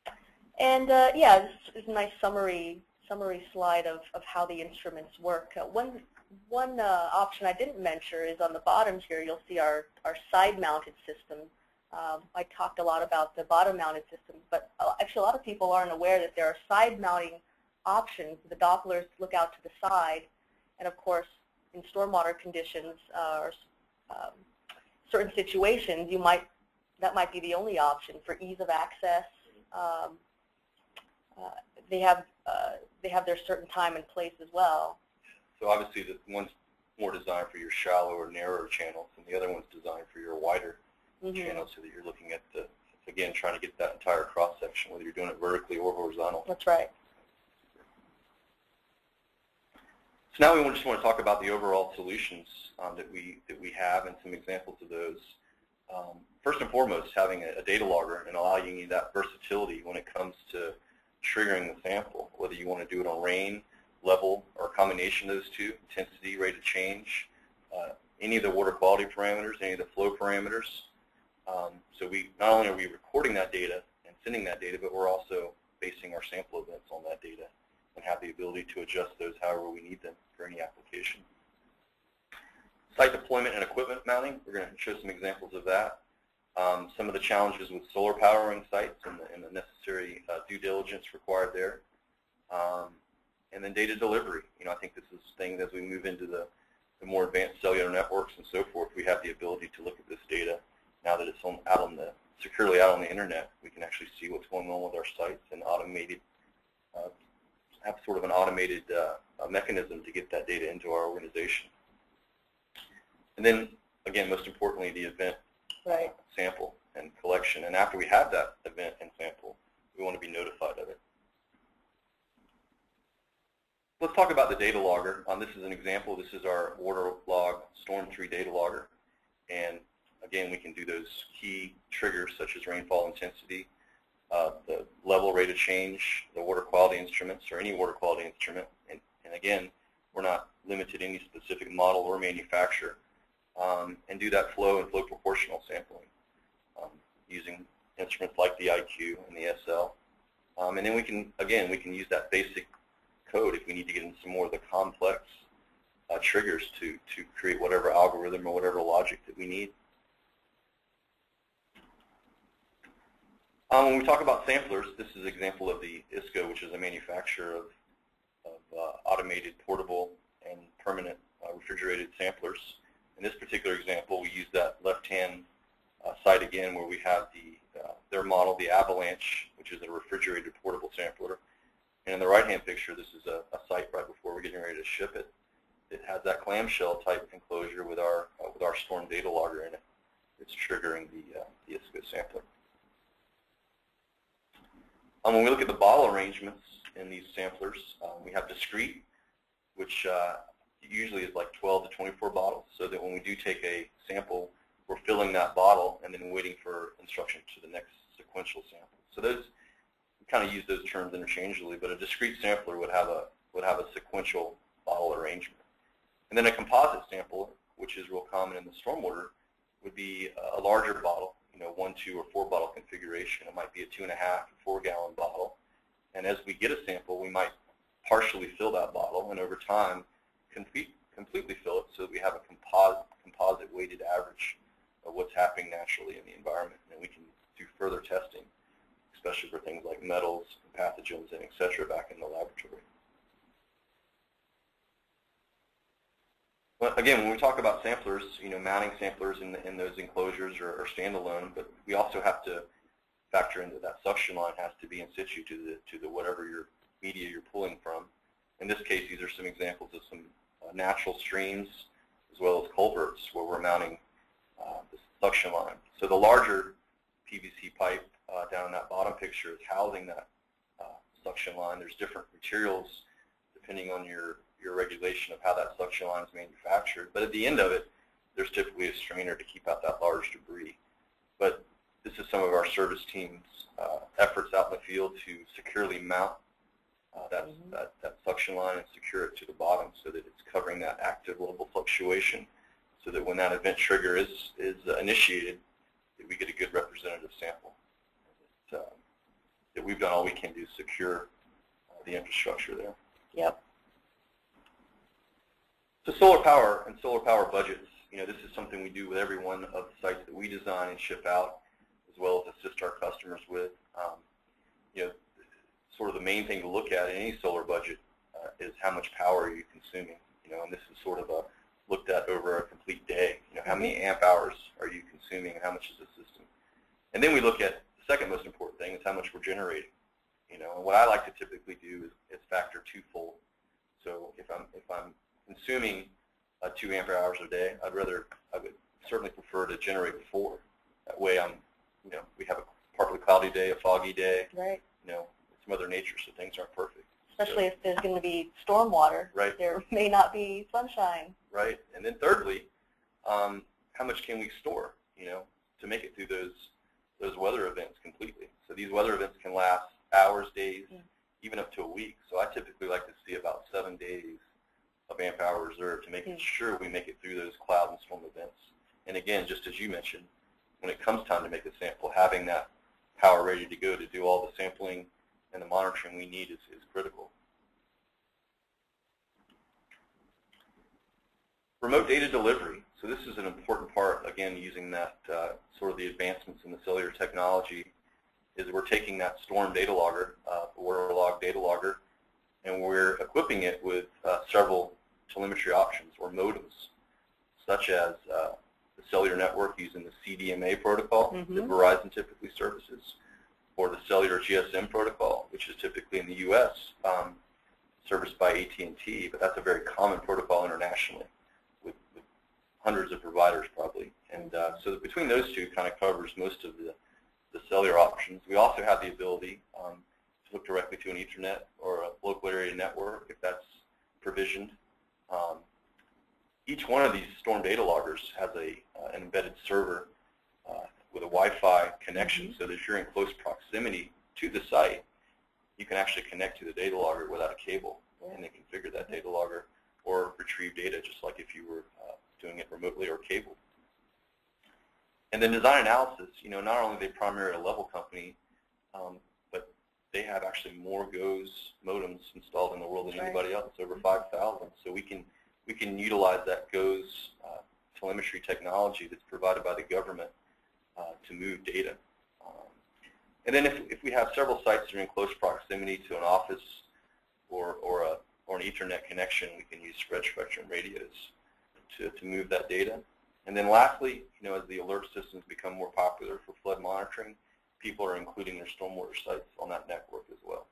Yeah. And uh, yeah, this is a nice summary summary slide of, of how the instruments work. Uh, one one uh, option I didn't mention is on the bottom here. You'll see our our side-mounted system. Um, I talked a lot about the bottom-mounted systems, but uh, actually a lot of people aren't aware that there are side-mounting options. The Dopplers look out to the side, and of course, in stormwater conditions uh, or um, certain situations, you might that might be the only option for ease of access. Um, uh, they have uh, they have their certain time and place as well. So obviously the one's more designed for your shallow or narrower channels, and the other one's designed for your wider Mhm. channels so that you're looking at the, again, trying to get that entire cross-section, whether you're doing it vertically or horizontal. That's right. So now we want- just want to talk about the overall solutions um, that we that we have and some examples of those. Um, first and foremost, having a, a data logger and allowing you that versatility when it comes to triggering the sample, whether you want to do it on rain, level, or a combination of those two, intensity, rate of change, uh, any of the water quality parameters, any of the flow parameters. Um, so we not only are we recording that data and sending that data, but we're also basing our sample events on that data and have the ability to adjust those however we need them for any application. Site deployment and equipment mounting, we're going to show some examples of that. Um, some of the challenges with solar powering sites and the, and the necessary uh, due diligence required there. Um, and then data delivery. You know, I think this is thing as we move into the, the more advanced cellular networks and so forth, we have the ability to look at this data now that it's on, out on the securely out on the internet. We can actually see what's going on with our sites and automated uh, have sort of an automated uh, mechanism to get that data into our organization. And then, again, most importantly, the event Right. sample and collection. And after we have that event and sample, we want to be notified of it. Let's talk about the data logger. Um, this is an example. This is our water log Storm 3 data logger. And again, we can do those key triggers such as rainfall intensity, uh, the level rate of change, the water quality instruments, or any water quality instrument. And, and again, we're not limited to any specific model or manufacturer. Um, and do that flow and flow proportional sampling um, using instruments like the IQ and the SL. Um, and then we can, again, we can use that basic code if we need to get into some more of the complex uh, triggers to, to create whatever algorithm or whatever logic that we need. Um, when we talk about samplers, this is an example of the ISCO, which is a manufacturer of, of uh, automated, portable, and permanent uh, refrigerated samplers. In this particular example, we use that left-hand uh, side again where we have the uh, their model, the Avalanche, which is a refrigerated portable sampler. And in the right-hand picture, this is a, a, site right before we're getting ready to ship it. It has that clamshell type enclosure with our uh, with our storm data logger in it. It's triggering the, uh, the ISCO sampler. Um, when we look at the bottle arrangements in these samplers, um, we have discrete, which uh, usually is like 12 to 24 bottles, so that when we do take a sample, we're filling that bottle and then waiting for instruction to the next sequential sample. So those we kind of use those terms interchangeably, but a discrete sampler would have a would have a sequential bottle arrangement. And then a composite sample, which is real common in the stormwater, would be a larger bottle, you know, one, two, or four bottle configuration. It might be a two and a half, four gallon bottle. And as we get a sample, we might partially fill that bottle, and over time, complete, completely fill it so that we have a composite, composite weighted average of what's happening naturally in the environment. And we can do further testing, especially for things like metals, pathogens, and et cetera back in the laboratory. But again, when we talk about samplers, you know, mounting samplers in, the, in those enclosures are, are standalone, but we also have to factor in that that suction line has to be in situ to the to the whatever your media you're pulling from. In this case, these are some examples of some uh, natural streams as well as culverts where we're mounting uh, the suction line. So the larger PVC pipe uh, down in that bottom picture is housing that uh, suction line. There's different materials depending on your, your regulation of how that suction line is manufactured. But at the end of it, there's typically a strainer to keep out that large debris. But this is some of our service team's uh, efforts out in the field to securely mount uh, that, mm -hmm. that, that suction line and secure it to the bottom so that it's covering that active level fluctuation so that when that event trigger is, is uh, initiated, that we get a good representative sample. That, uh, that we've done all we can to secure uh, the infrastructure there. Yep. So solar power and solar power budgets, you know, this is something we do with every one of the sites that we design and ship out, as well as assist our customers with. Um, you know, sort of the main thing to look at in any solar budget uh, is how much power are you consuming. You know, and this is sort of a looked at over a complete day. You know, how many amp hours are you consuming and how much is the system? And then we look at the second most important thing is how much we're generating. You know, and what I like to typically do is, is factor twofold. So if I'm if I'm consuming uh, two amp hours a day, I'd rather I would certainly prefer to generate four. That way, I'm you know we have a partly cloudy day, a foggy day. Right. You know, it's Mother Nature, so things aren't perfect. especially if there's going to be storm water. Right. There may not be sunshine. right? And then thirdly, um, how much can we store, you know, to make it through those those weather events completely? So these weather events can last hours, days, Mm. even up to a week. So I typically like to see about seven days of amp hour reserve to make sure we make it through those cloud and storm events. And again, just as you mentioned, when it comes time to make a sample, having that power ready to go to do all the sampling and the monitoring we need is, is critical. Remote data delivery. So this is an important part, again, using that uh, sort of the advancements in the cellular technology, is we're taking that storm data logger, uh, WaterLog data logger, and we're equipping it with uh, several telemetry options or modems, such as uh, the cellular network using the CDMA protocol that Mhm. Verizon typically services, or the cellular GSM protocol, which is typically in the U.S. Um, serviced by AT&T, but that's a very common protocol internationally with, with hundreds of providers probably. And uh, so between those two kind of covers most of the, the cellular options. We also have the ability um, to hook directly to an Ethernet or a local area network if that's provisioned. Um, each one of these storm data loggers has a, uh, an embedded server uh, with a Wi-Fi connection so that if you're in close proximity to the site, you can actually connect to the data logger without a cable and then configure that data logger or retrieve data just like if you were uh, doing it remotely or cable. And then design analysis, you know, not only are they primarily a level company, um, they have actually more GOES modems installed in the world than Right. anybody else, over 5,000. So we can we can utilize that GOES uh, telemetry technology that's provided by the government uh, to move data. Um, and then if, if we have several sites that are in close proximity to an office or, or, a, or an Ethernet connection, we can use spread spectrum radios to, to move that data. And then lastly, you know, as the alert systems become more popular for flood monitoring, people are including their stormwater sites on that network as well.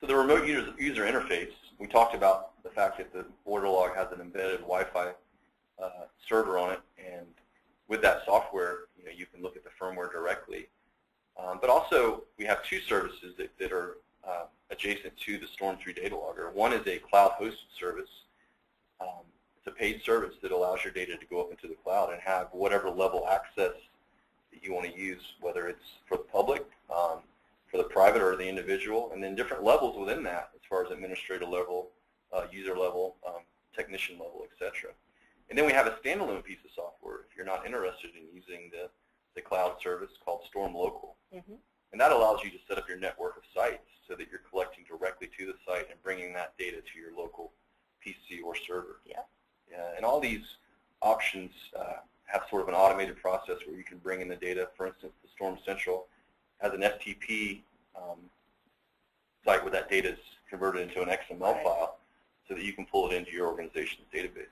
So the remote user, user interface, we talked about the fact that the WaterLog has an embedded Wi-Fi uh, server on it, and with that software, you know, you can look at the firmware directly. Um, but also, we have two services that, that are uh, adjacent to the Storm 3 data logger. One is a cloud-hosted service. Um, a paid service that allows your data to go up into the cloud and have whatever level access that you want to use, whether it's for the public, um, for the private or the individual, and then different levels within that as far as administrator level, uh, user level, um, technician level, etc. And then we have a standalone piece of software if you're not interested in using the, the cloud service called Storm Local. hmm And that allows you to set up your network of sites so that you're collecting directly to the site and bringing that data to your local PC or server. Yeah. Yeah, and all these options uh, have sort of an automated process where you can bring in the data. For instance, the Storm Central has an FTP um, site where that data is converted into an XML Right. file so that you can pull it into your organization's database.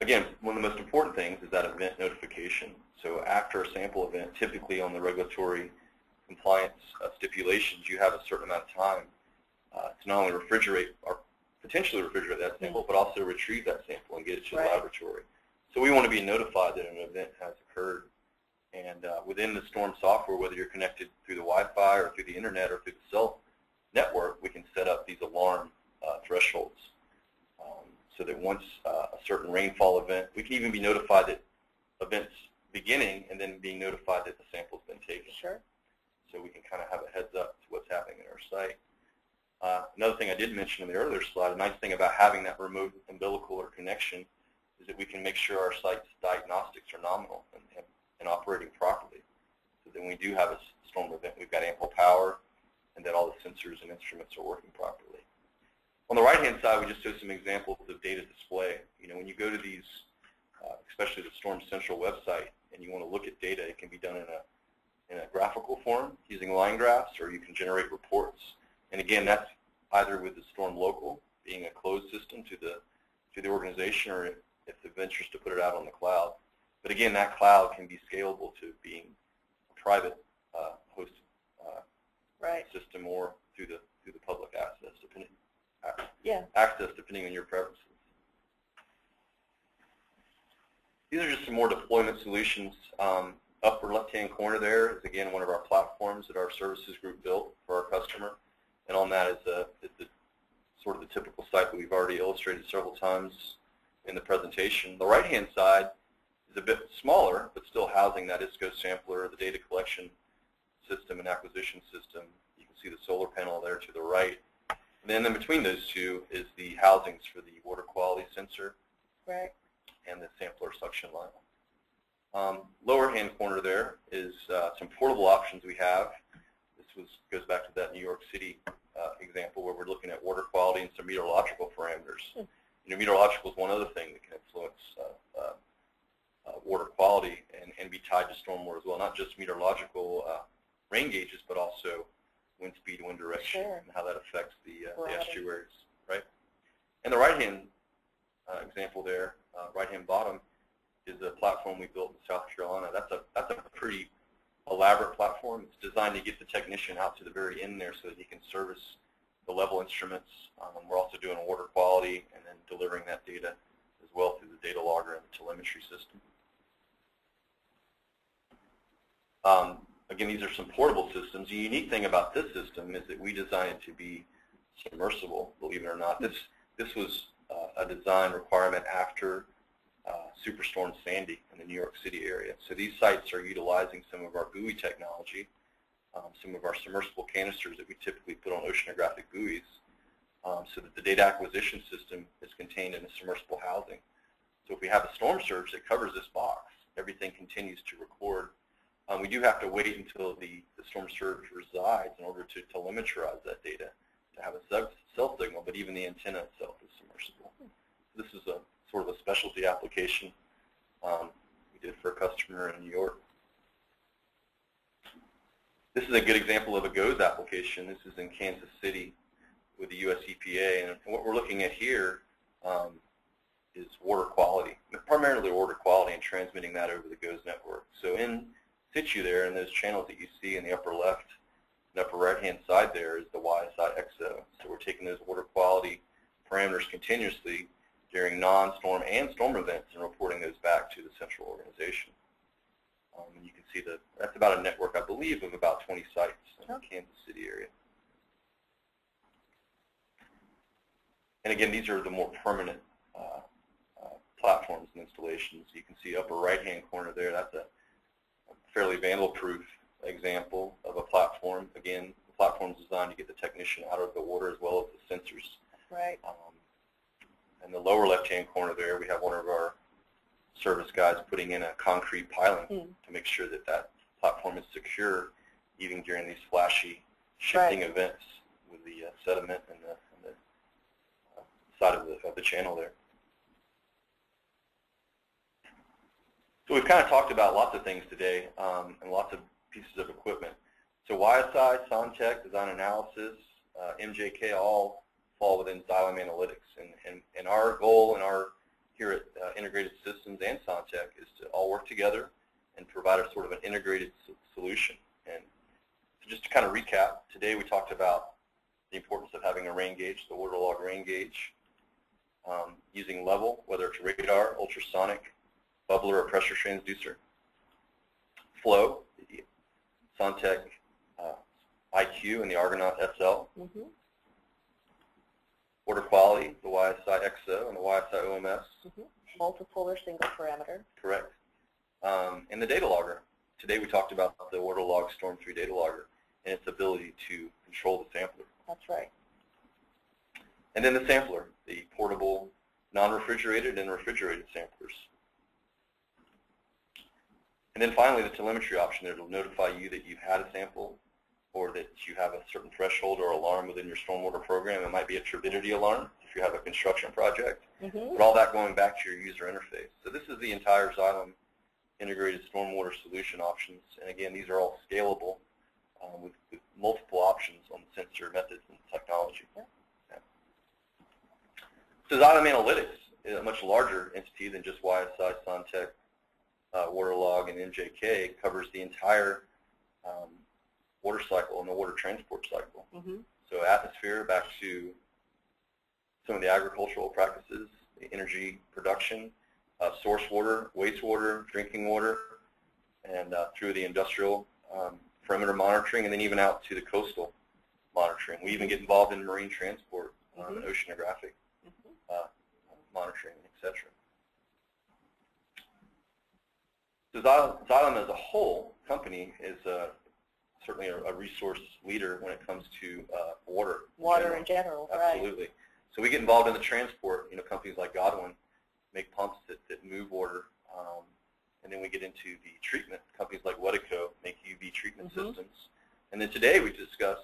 Again, one of the most important things is that event notification. So after a sample event, typically on the regulatory compliance uh, stipulations, you have a certain amount of time uh, to not only refrigerate or potentially refrigerate that sample, but also retrieve that sample and get it to Right. the laboratory. So we want to be notified that an event has occurred. And uh, within the Storm software, whether you're connected through the Wi-Fi or through the internet or through the cell network, we can set up these alarm uh, thresholds um, so that once uh, a certain rainfall event, we can even be notified that events beginning and then being notified that the sample's been taken. Sure. So we can kind of have a heads up to what's happening in our site. Uh, another thing I did mention in the earlier slide, a nice thing about having that remote umbilical or connection is that we can make sure our site's diagnostics are nominal and, and, and operating properly. So then we do have a storm event, we've got ample power and that all the sensors and instruments are working properly. On the right-hand side, we just show some examples of data display. You know, when you go to these, uh, especially the Storm Central website, and you want to look at data, it can be done in a in a graphical form using line graphs, or you can generate reports. And again, that's either with the Storm Local being a closed system to the to the organization, or if, the ventures to put it out on the cloud. But again, that cloud can be scalable to being a private uh, hosted uh, Right. system or through the through the public access, depending Yeah. access depending on your preferences. these are just some more deployment solutions. Um, upper left-hand corner there is, again, one of our platforms that our services group built for our customer. And on that is, a, is the, sort of the typical site that we've already illustrated several times in the presentation. The right-hand side is a bit smaller, but still housing that ISCO sampler, the data collection system and acquisition system. You can see the solar panel there to the right. And then in between those two is the housings for the water quality sensor Right. and the sampler suction line. Um, lower hand corner there is uh, some portable options we have. This was goes back to that New York City uh, example where we're looking at water quality and some meteorological parameters. Hmm. You know, meteorological is one other thing that can influence uh, uh, uh, water quality and, and be tied to stormwater as well. Not just meteorological uh, rain gauges, but also wind speed, wind direction, Sure. and how that affects the, uh, the estuaries, right? And the right-hand uh, example there, uh, right-hand bottom, is a platform we built in South Carolina. That's a that's a pretty elaborate platform. It's designed to get the technician out to the very end there so that he can service the level instruments. Um, we're also doing water quality and then delivering that data as well through the data logger and the telemetry system. Um, again, these are some portable systems. The unique thing about this system is that we designed it to be submersible, believe it or not. This, this was uh, a design requirement after uh, Superstorm Sandy in the New York City area. So these sites are utilizing some of our buoy technology, um, some of our submersible canisters that we typically put on oceanographic buoys, um, so that the data acquisition system is contained in a submersible housing. So if we have a storm surge that covers this box, everything continues to record. Um, we do have to wait until the, the storm surge resides in order to telemetrize that data to have a cell signal, but even the antenna itself is submersible. This is a sort of a specialty application um, we did for a customer in New York. This is a good example of a GOES application. This is in Kansas City with the US EPA, and what we're looking at here um, is water quality, primarily water quality and transmitting that over the GOES network. So in situ there, in those channels that you see in the upper left and upper right-hand side there is the YSI EXO. So we're taking those water quality parameters continuously during non-storm and storm events and reporting those back to the central organization. Um, and you can see that that's about a network, I believe, of about 20 sites in the Kansas City area. And again, these are the more permanent uh, uh, platforms and installations. You can see upper right-hand corner there, that's a, a fairly vandal-proof example of a platform. Again, the platform is designed to get the technician out of the water as well as the sensors. Right. Um, in the lower left-hand corner there, we have one of our service guys putting in a concrete piling Hmm. to make sure that that platform is secure even during these flashy shifting Right. events with the uh, sediment and the, and the uh, side of the, of the channel there. So we've kind of talked about lots of things today um, and lots of pieces of equipment. So YSI, SonTek, Design Analysis, uh, MJK all fall within Xylem Analytics. And, and, and our goal and our here at uh, Integrated Systems and SonTek is to all work together and provide a sort of an integrated solution. And so just to kind of recap, today we talked about the importance of having a rain gauge, the WaterLog rain gauge, um, using level, whether it's radar, ultrasonic, bubbler, or pressure transducer. Flow, SonTek uh, IQ and the Argonaut SL. Mm-hmm. Water quality, the YSI EXO and the YSI OMS, Mm-hmm. Multiple or single parameter. correct. Um, and the data logger. Today we talked about the WaterLog storm 3 data logger and its ability to control the sampler. That's right. And then the sampler, the portable, non-refrigerated and refrigerated samplers. And then finally the telemetry option there will notify you that you've had a sample or that you have a certain threshold or alarm within your stormwater program. It might be a turbidity alarm if you have a construction project. Mm-hmm. but all that going back to your user interface. So this is the entire Xylem integrated stormwater solution options. And again, these are all scalable um, with, with multiple options on the sensor methods and technology. Yeah. Yeah. So Xylem Analytics is a much larger entity than just YSI, SonTek, uh, WaterLog, and MJK. It covers the entire um, water cycle and the water transport cycle. Mm-hmm. So atmosphere back to some of the agricultural practices, the energy production, uh, source water, wastewater, drinking water, and uh, through the industrial um, perimeter monitoring, and then even out to the coastal monitoring. We even get involved in marine transport, um, Mhm. oceanographic Mhm. uh, monitoring, etc. So Xylem, as a whole company is uh, certainly a, a resource leader when it comes to uh, water. in Water general. in general, right? Absolutely. So we get involved in the transport. You know, companies like Godwin make pumps that, that move water. Um, and then we get into the treatment. Companies like Wedeco make UV treatment Mhm. systems. And then today we discuss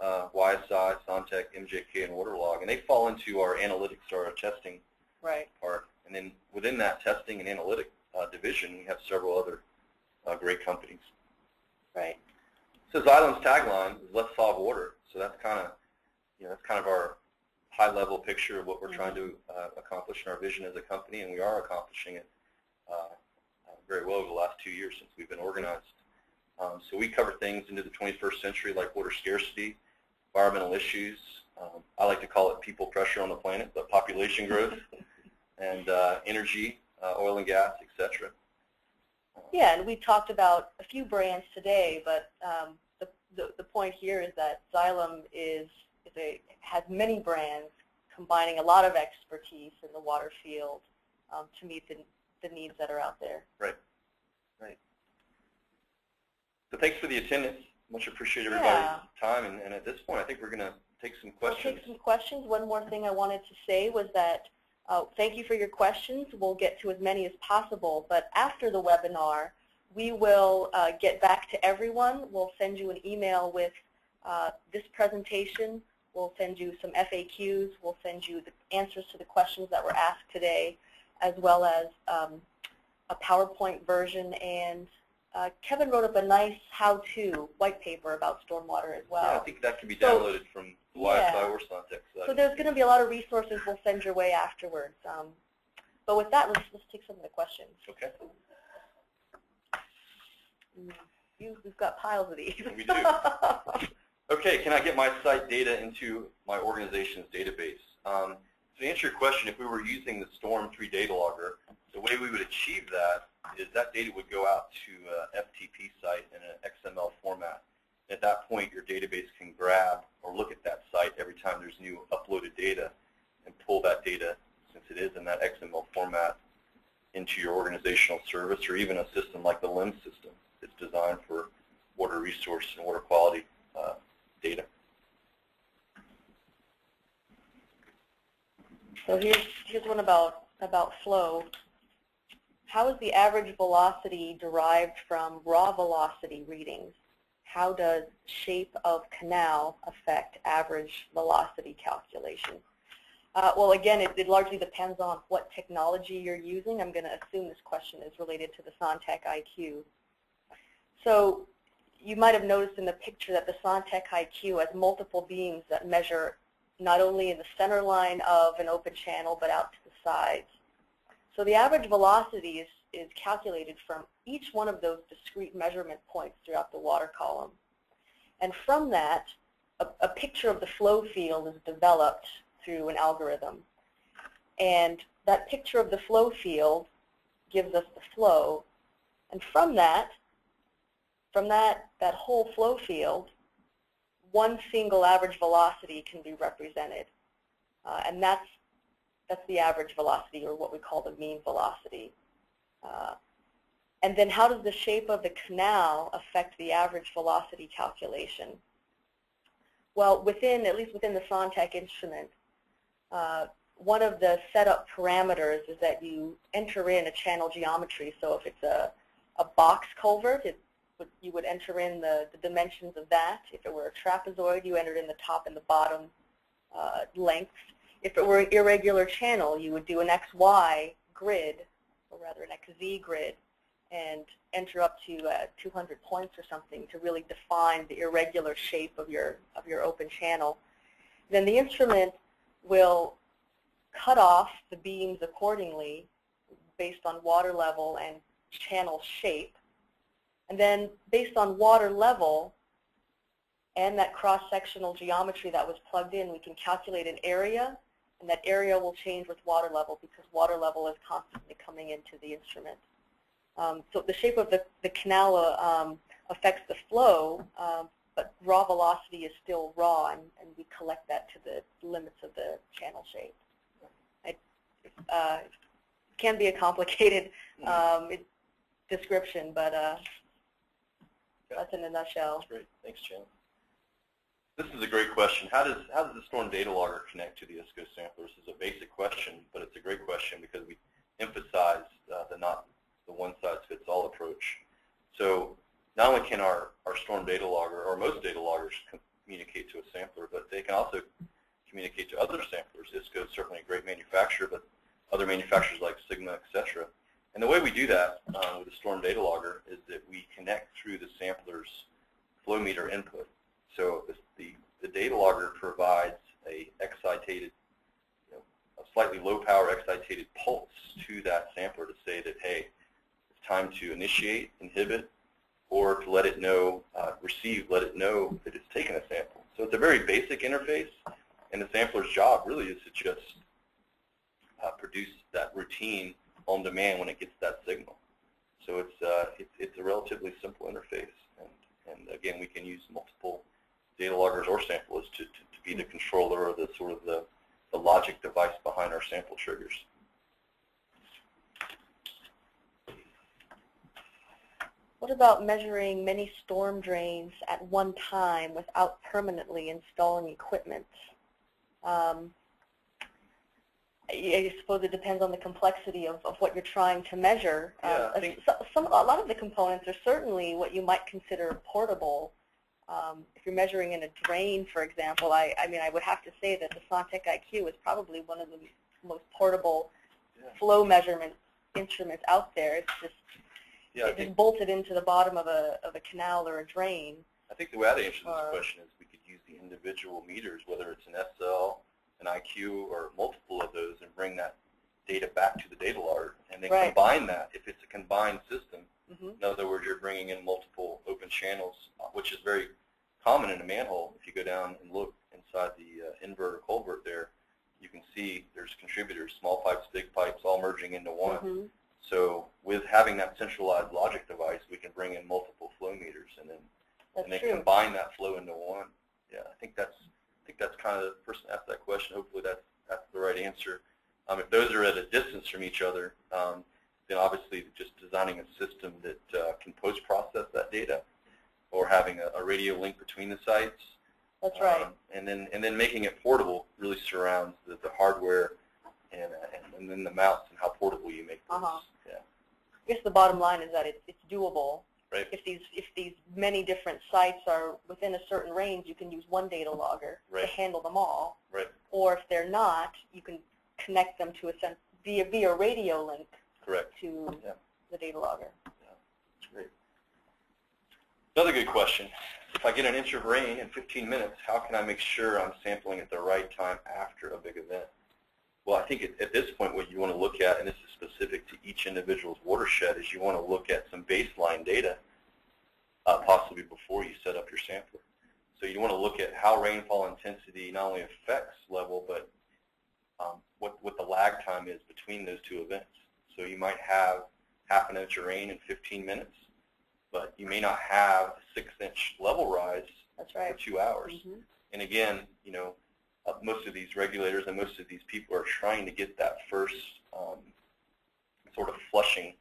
uh, YSI, SonTek, MJK, and WaterLog. And they fall into our analytics or our testing Right. part. And then within that testing and analytic uh, division, we have several other uh, great companies. Right. So Xylem's tagline is "Let's solve water." So that's kind of, you know, that's kind of our high-level picture of what we're trying to uh, accomplish in our vision as a company, and we are accomplishing it uh, uh, very well over the last two years since we've been organized. Um, so we cover things into the 21st century like water scarcity, environmental issues. Um, I like to call it people pressure on the planet, but population growth, and uh, energy, uh, oil and gas, etc. Yeah, and we talked about a few brands today, but um, the, the, point here is that Xylem is, is a, has many brands combining a lot of expertise in the water field um, to meet the, the needs that are out there. Right, right. So thanks for the attendance. Much appreciate everybody's Yeah. time. And, and at this point, I think we're going to take some We'll questions. take some questions. One more thing I wanted to say was that uh, thank you for your questions. We'll get to as many as possible, but after the webinar, we will uh, get back to everyone. We'll send you an email with uh, this presentation. We'll send you some FAQs. We'll send you the answers to the questions that were asked today, as well as um, a PowerPoint version. And uh, Kevin wrote up a nice how-to white paper about stormwater as well. yeah, I think that can be So- downloaded from the Yeah. Or SonTek site. So there's going to be a lot of resources we'll send your way afterwards. Um, but with that, let's, let's take some of the questions. okay. You, we've got piles of these. We do. Okay, can I get my site data into my organization's database? Um, to answer your question, if we were using the Storm 3 data logger, the way we would achieve that is that data would go out to a FTP site in an XML format. At that point, your database can grab or look at that site every time there's new uploaded data and pull that data, since it is in that XML format, into your organizational service or even a system like the LIMS system. It's designed for water resource and water quality uh, data. So here's, here's one about, about flow. How is the average velocity derived from raw velocity readings? How does shape of canal affect average velocity calculation? Uh, well, again, it, it largely depends on what technology you're using. I'm going to assume this question is related to the SonTek IQ. So you might have noticed in the picture that the SonTek IQ has multiple beams that measure not only in the center line of an open channel, but out to the sides. So the average velocity is, is calculated from each one of those discrete measurement points throughout the water column. And from that, a, a picture of the flow field is developed through an algorithm. And that picture of the flow field gives us the flow. And from that, from that, that whole flow field, one single average velocity can be represented. Uh, and that's, that's the average velocity, or what we call the mean velocity. Uh, and then how does the shape of the canal affect the average velocity calculation? Well, within, at least within the SonTek instrument, uh, one of the setup parameters is that you enter in a channel geometry. So if it's a, a box culvert, it you would enter in the, the dimensions of that. If it were a trapezoid, you entered in the top and the bottom uh, lengths. If it were an irregular channel, you would do an XY grid, or rather an XZ grid, and enter up to uh, 200 points or something to really define the irregular shape of your, of your open channel. Then the instrument will cut off the beams accordingly based on water level and channel shape. And then based on water level and that cross-sectional geometry that was plugged in, we can calculate an area and that area will change with water level because water level is constantly coming into the instrument. Um, so the shape of the, the canal um, affects the flow, um, but raw velocity is still raw, and, and we collect that to the limits of the channel shape. It uh, can be a complicated um, it, description, but uh, that's in a nutshell. That's great. Thanks, Jen. This is a great question. How does how does the storm data logger connect to the ISCO sampler? This is a basic question, but it's a great question because we emphasize uh, the not the one-size-fits-all approach. So not only can our, our storm data logger, or most data loggers, communicate to a sampler, but they can also communicate to other samplers. ISCO is certainly a great manufacturer, but other manufacturers like Sigma, et cetera. And the way we do that uh, with the storm data logger is that we connect through the sampler's flow meter input. So the, the data logger provides a excitated, you know, a slightly low power excitated pulse to that sampler to say that, hey, it's time to initiate, inhibit, or to let it know, uh, receive, let it know that it's taken a sample. So it's a very basic interface, and the sampler's job really is to just uh, produce that routine on demand when it gets that signal. So it's, uh, it's, it's a relatively simple interface, and, and again, we can use multiple data loggers or samplers to, to, to be the controller or the sort of the, the logic device behind our sample triggers. What about measuring many storm drains at one time without permanently installing equipment? Um, I suppose it depends on the complexity of, of what you're trying to measure. Yeah, uh, some, a lot of the components are certainly what you might consider portable. Um, if you're measuring in a drain, for example, I, I mean, I would have to say that the SonTek IQ is probably one of the most portable yeah. flow measurement instruments out there. It's just yeah, it just bolted into the bottom of a, of a canal or a drain. I think the way I'd answer this question is we could use the individual meters, whether it's an SL, an IQ, or multiple of those, and bring that data back to the data logger, and then right. combine that. If it's a combined system, mm -hmm. in other words, you're bringing in multiple open channels, uh, which is very common in a manhole. If you go down and look inside the uh, inverter culvert there, you can see there's contributors, small pipes, big pipes, all merging into one. Mm -hmm. So with having that centralized logic device, we can bring in multiple flow meters and then that's and then true. combine that flow into one. Yeah, I think that's I think that's kind of the person asked that question. Hopefully that's that's the right answer. Um, if those are at a distance from each other, um, then obviously just designing a system that uh, can post-process that data, or having a, a, radio link between the sites. That's right. Um, and then and then making it portable really surrounds the, the hardware and, uh, and, and then the mouse and how portable you make those. Uh-huh. Yeah. I guess the bottom line is that it's, it's doable. Right. If these if these many different sites are within a certain range, you can use one data logger right. to handle them all. Right. Or if they're not, you can connect them to a sense via via radio link. Correct. To yeah. the data logger. Yeah, that's great. Another good question. If I get an inch of rain in 15 minutes, how can I make sure I'm sampling at the right time after a big event? Well, I think at, at, this point what you want to look at, and this is specific to each individual's watershed, is you want to look at some baseline data, uh, possibly before you set up your sampler. So you want to look at how rainfall intensity not only affects level, but um, what, what the lag time is between those two events. So you might have half an inch of rain in 15 minutes, but you may not have a six-inch level rise That's right. for two hours. Mm -hmm. And again, you know, uh, most of these regulators and most of these people are trying to get that first um, sort of flushing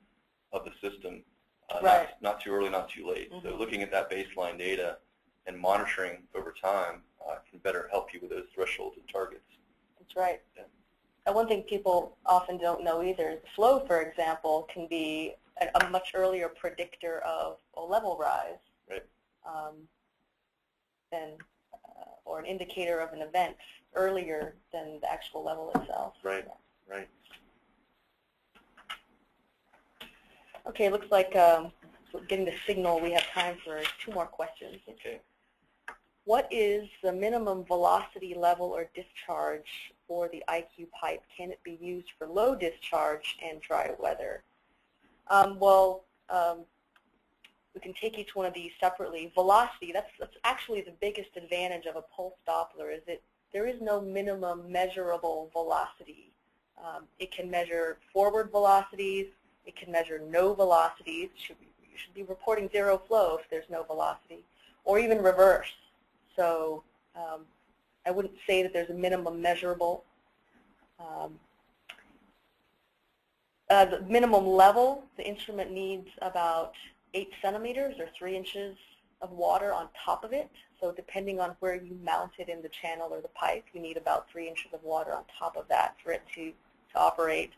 of the system, uh, right. not, not, too early, not too late. Mm -hmm. So looking at that baseline data and monitoring over time uh, can better help you with those thresholds and targets. That's right. Yeah. And one thing people often don't know either is flow, for example, can be a, a much earlier predictor of a level rise right. um, than or an indicator of an event earlier than the actual level itself. Right, right. Okay, looks like um, getting the signal, we have time for two more questions. Okay. What is the minimum velocity level or discharge for the IQ pipe? Can it be used for low discharge and dry weather? Um, well, um, we can take each one of these separately. Velocity, that's, that's actually the biggest advantage of a pulse Doppler is that there is no minimum measurable velocity. Um, it can measure forward velocities. It can measure no velocities. Should you should be reporting zero flow if there's no velocity, or even reverse. So um, I wouldn't say that there's a minimum measurable. Um, uh, the minimum level, the instrument needs about 8 centimeters or 3 inches of water on top of it. So depending on where you mount it in the channel or the pipe, you need about 3 inches of water on top of that for it to, to operate.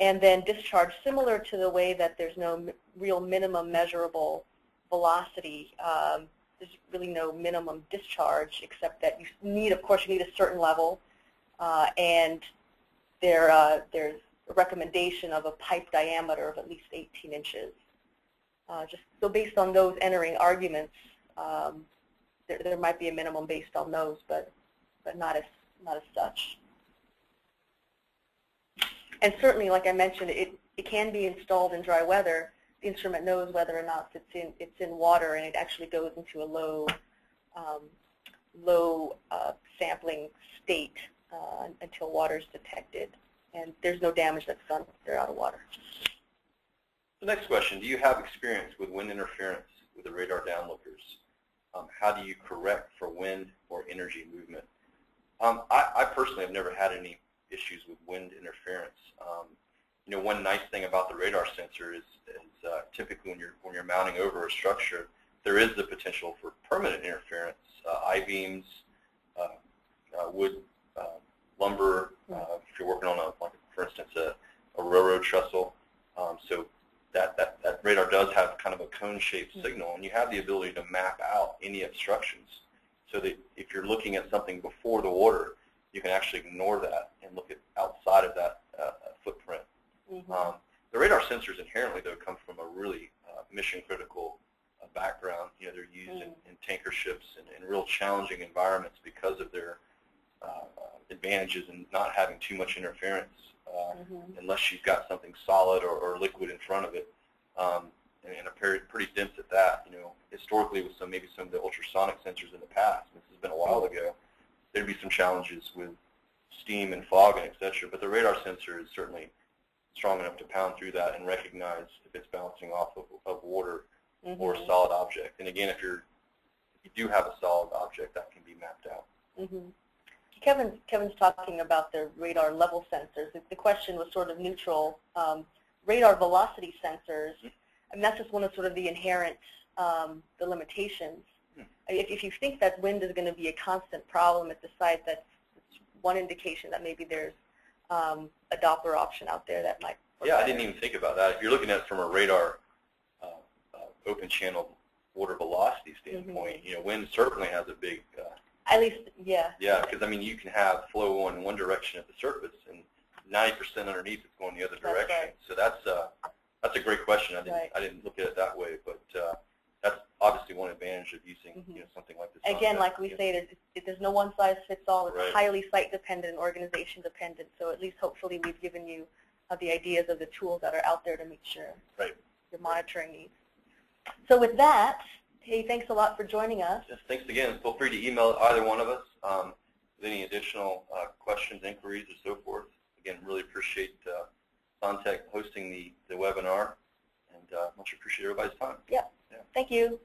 And then discharge, similar to the way that there's no real minimum measurable velocity, um, there's really no minimum discharge except that you need, of course, you need a certain level. Uh, and there, uh, there's a recommendation of a pipe diameter of at least 18 inches. Uh, just so based on those entering arguments, um, there, there might be a minimum based on those, but but not as not as such. And certainly, like I mentioned, it it can be installed in dry weather. The instrument knows whether or not it's in it's in water, and it actually goes into a low um, low uh, sampling state uh, until water is detected, and there's no damage that's done if they're out of water. The next question, do you have experience with wind interference with the radar downlookers? Um, how do you correct for wind or energy movement? Um, I, I, personally have never had any issues with wind interference. Um, you know, one nice thing about the radar sensor is, is uh, typically when you're, when you're mounting over a structure, there is the potential for permanent interference, uh, I-beams, uh, uh wood, uh, lumber, uh, if you're working on, a, like, for instance, a, a railroad trestle. Um, so that, that, that radar does have kind of a cone-shaped Mm-hmm. signal, and you have the ability to map out any obstructions so that if you're looking at something before the water, you can actually ignore that and look at outside of that uh, footprint. Mhm. Um, the radar sensors inherently, though, come from a really uh, mission-critical uh, background. You know, they're used in, Mm. in tanker ships and in real challenging environments because of their uh, advantages in not having too much interference uh, Mhm. unless you've got something solid or, or liquid in front of it, um, and, and a pretty, pretty dense at that. You know, historically with some maybe some of the ultrasonic sensors in the past, this has been a while ago, there'd be some challenges with steam and fog and et cetera, but the radar sensor is certainly strong enough to pound through that and recognize if it's bouncing off of, of water or a Mhm. solid object. And again, if you're if you do have a solid object, that can be mapped out. Mhm. Kevin, Kevin's talking about the radar level sensors. The- The question was sort of neutral. Um, radar velocity sensors, Mhm. and that's just one of sort of the inherent, um, the limitations. Hmm. If, if you think that wind is going to be a constant problem at the site, that's one indication that maybe there's um, a Doppler option out there that might Yeah, I didn't even think about that. If you're looking at it from a radar uh, uh, open channel water velocity standpoint, Mm-hmm. you know, wind certainly has a big, uh, At least, yeah. yeah, because I mean, you can have flow going in one direction at the surface and 90% underneath it's going the other That's direction. right. So that's uh, that's a great question. I didn't Right. I didn't look at it that way, but uh, that's obviously one advantage of using Mhm. you know something like this. Again, like we say, there's, there's no one size fits all. It's Right. highly site dependent and organization dependent. So at least hopefully we've given you uh, the ideas of the tools that are out there to make sure Right. your monitoring needs. So with that, hey, thanks a lot for joining us. Yes, thanks again. Feel free to email either one of us um, with any additional uh, questions, inquiries, or so forth. Again, really appreciate uh, SonTek hosting the, the webinar, uh, much appreciate everybody's time. Yeah. Thank you.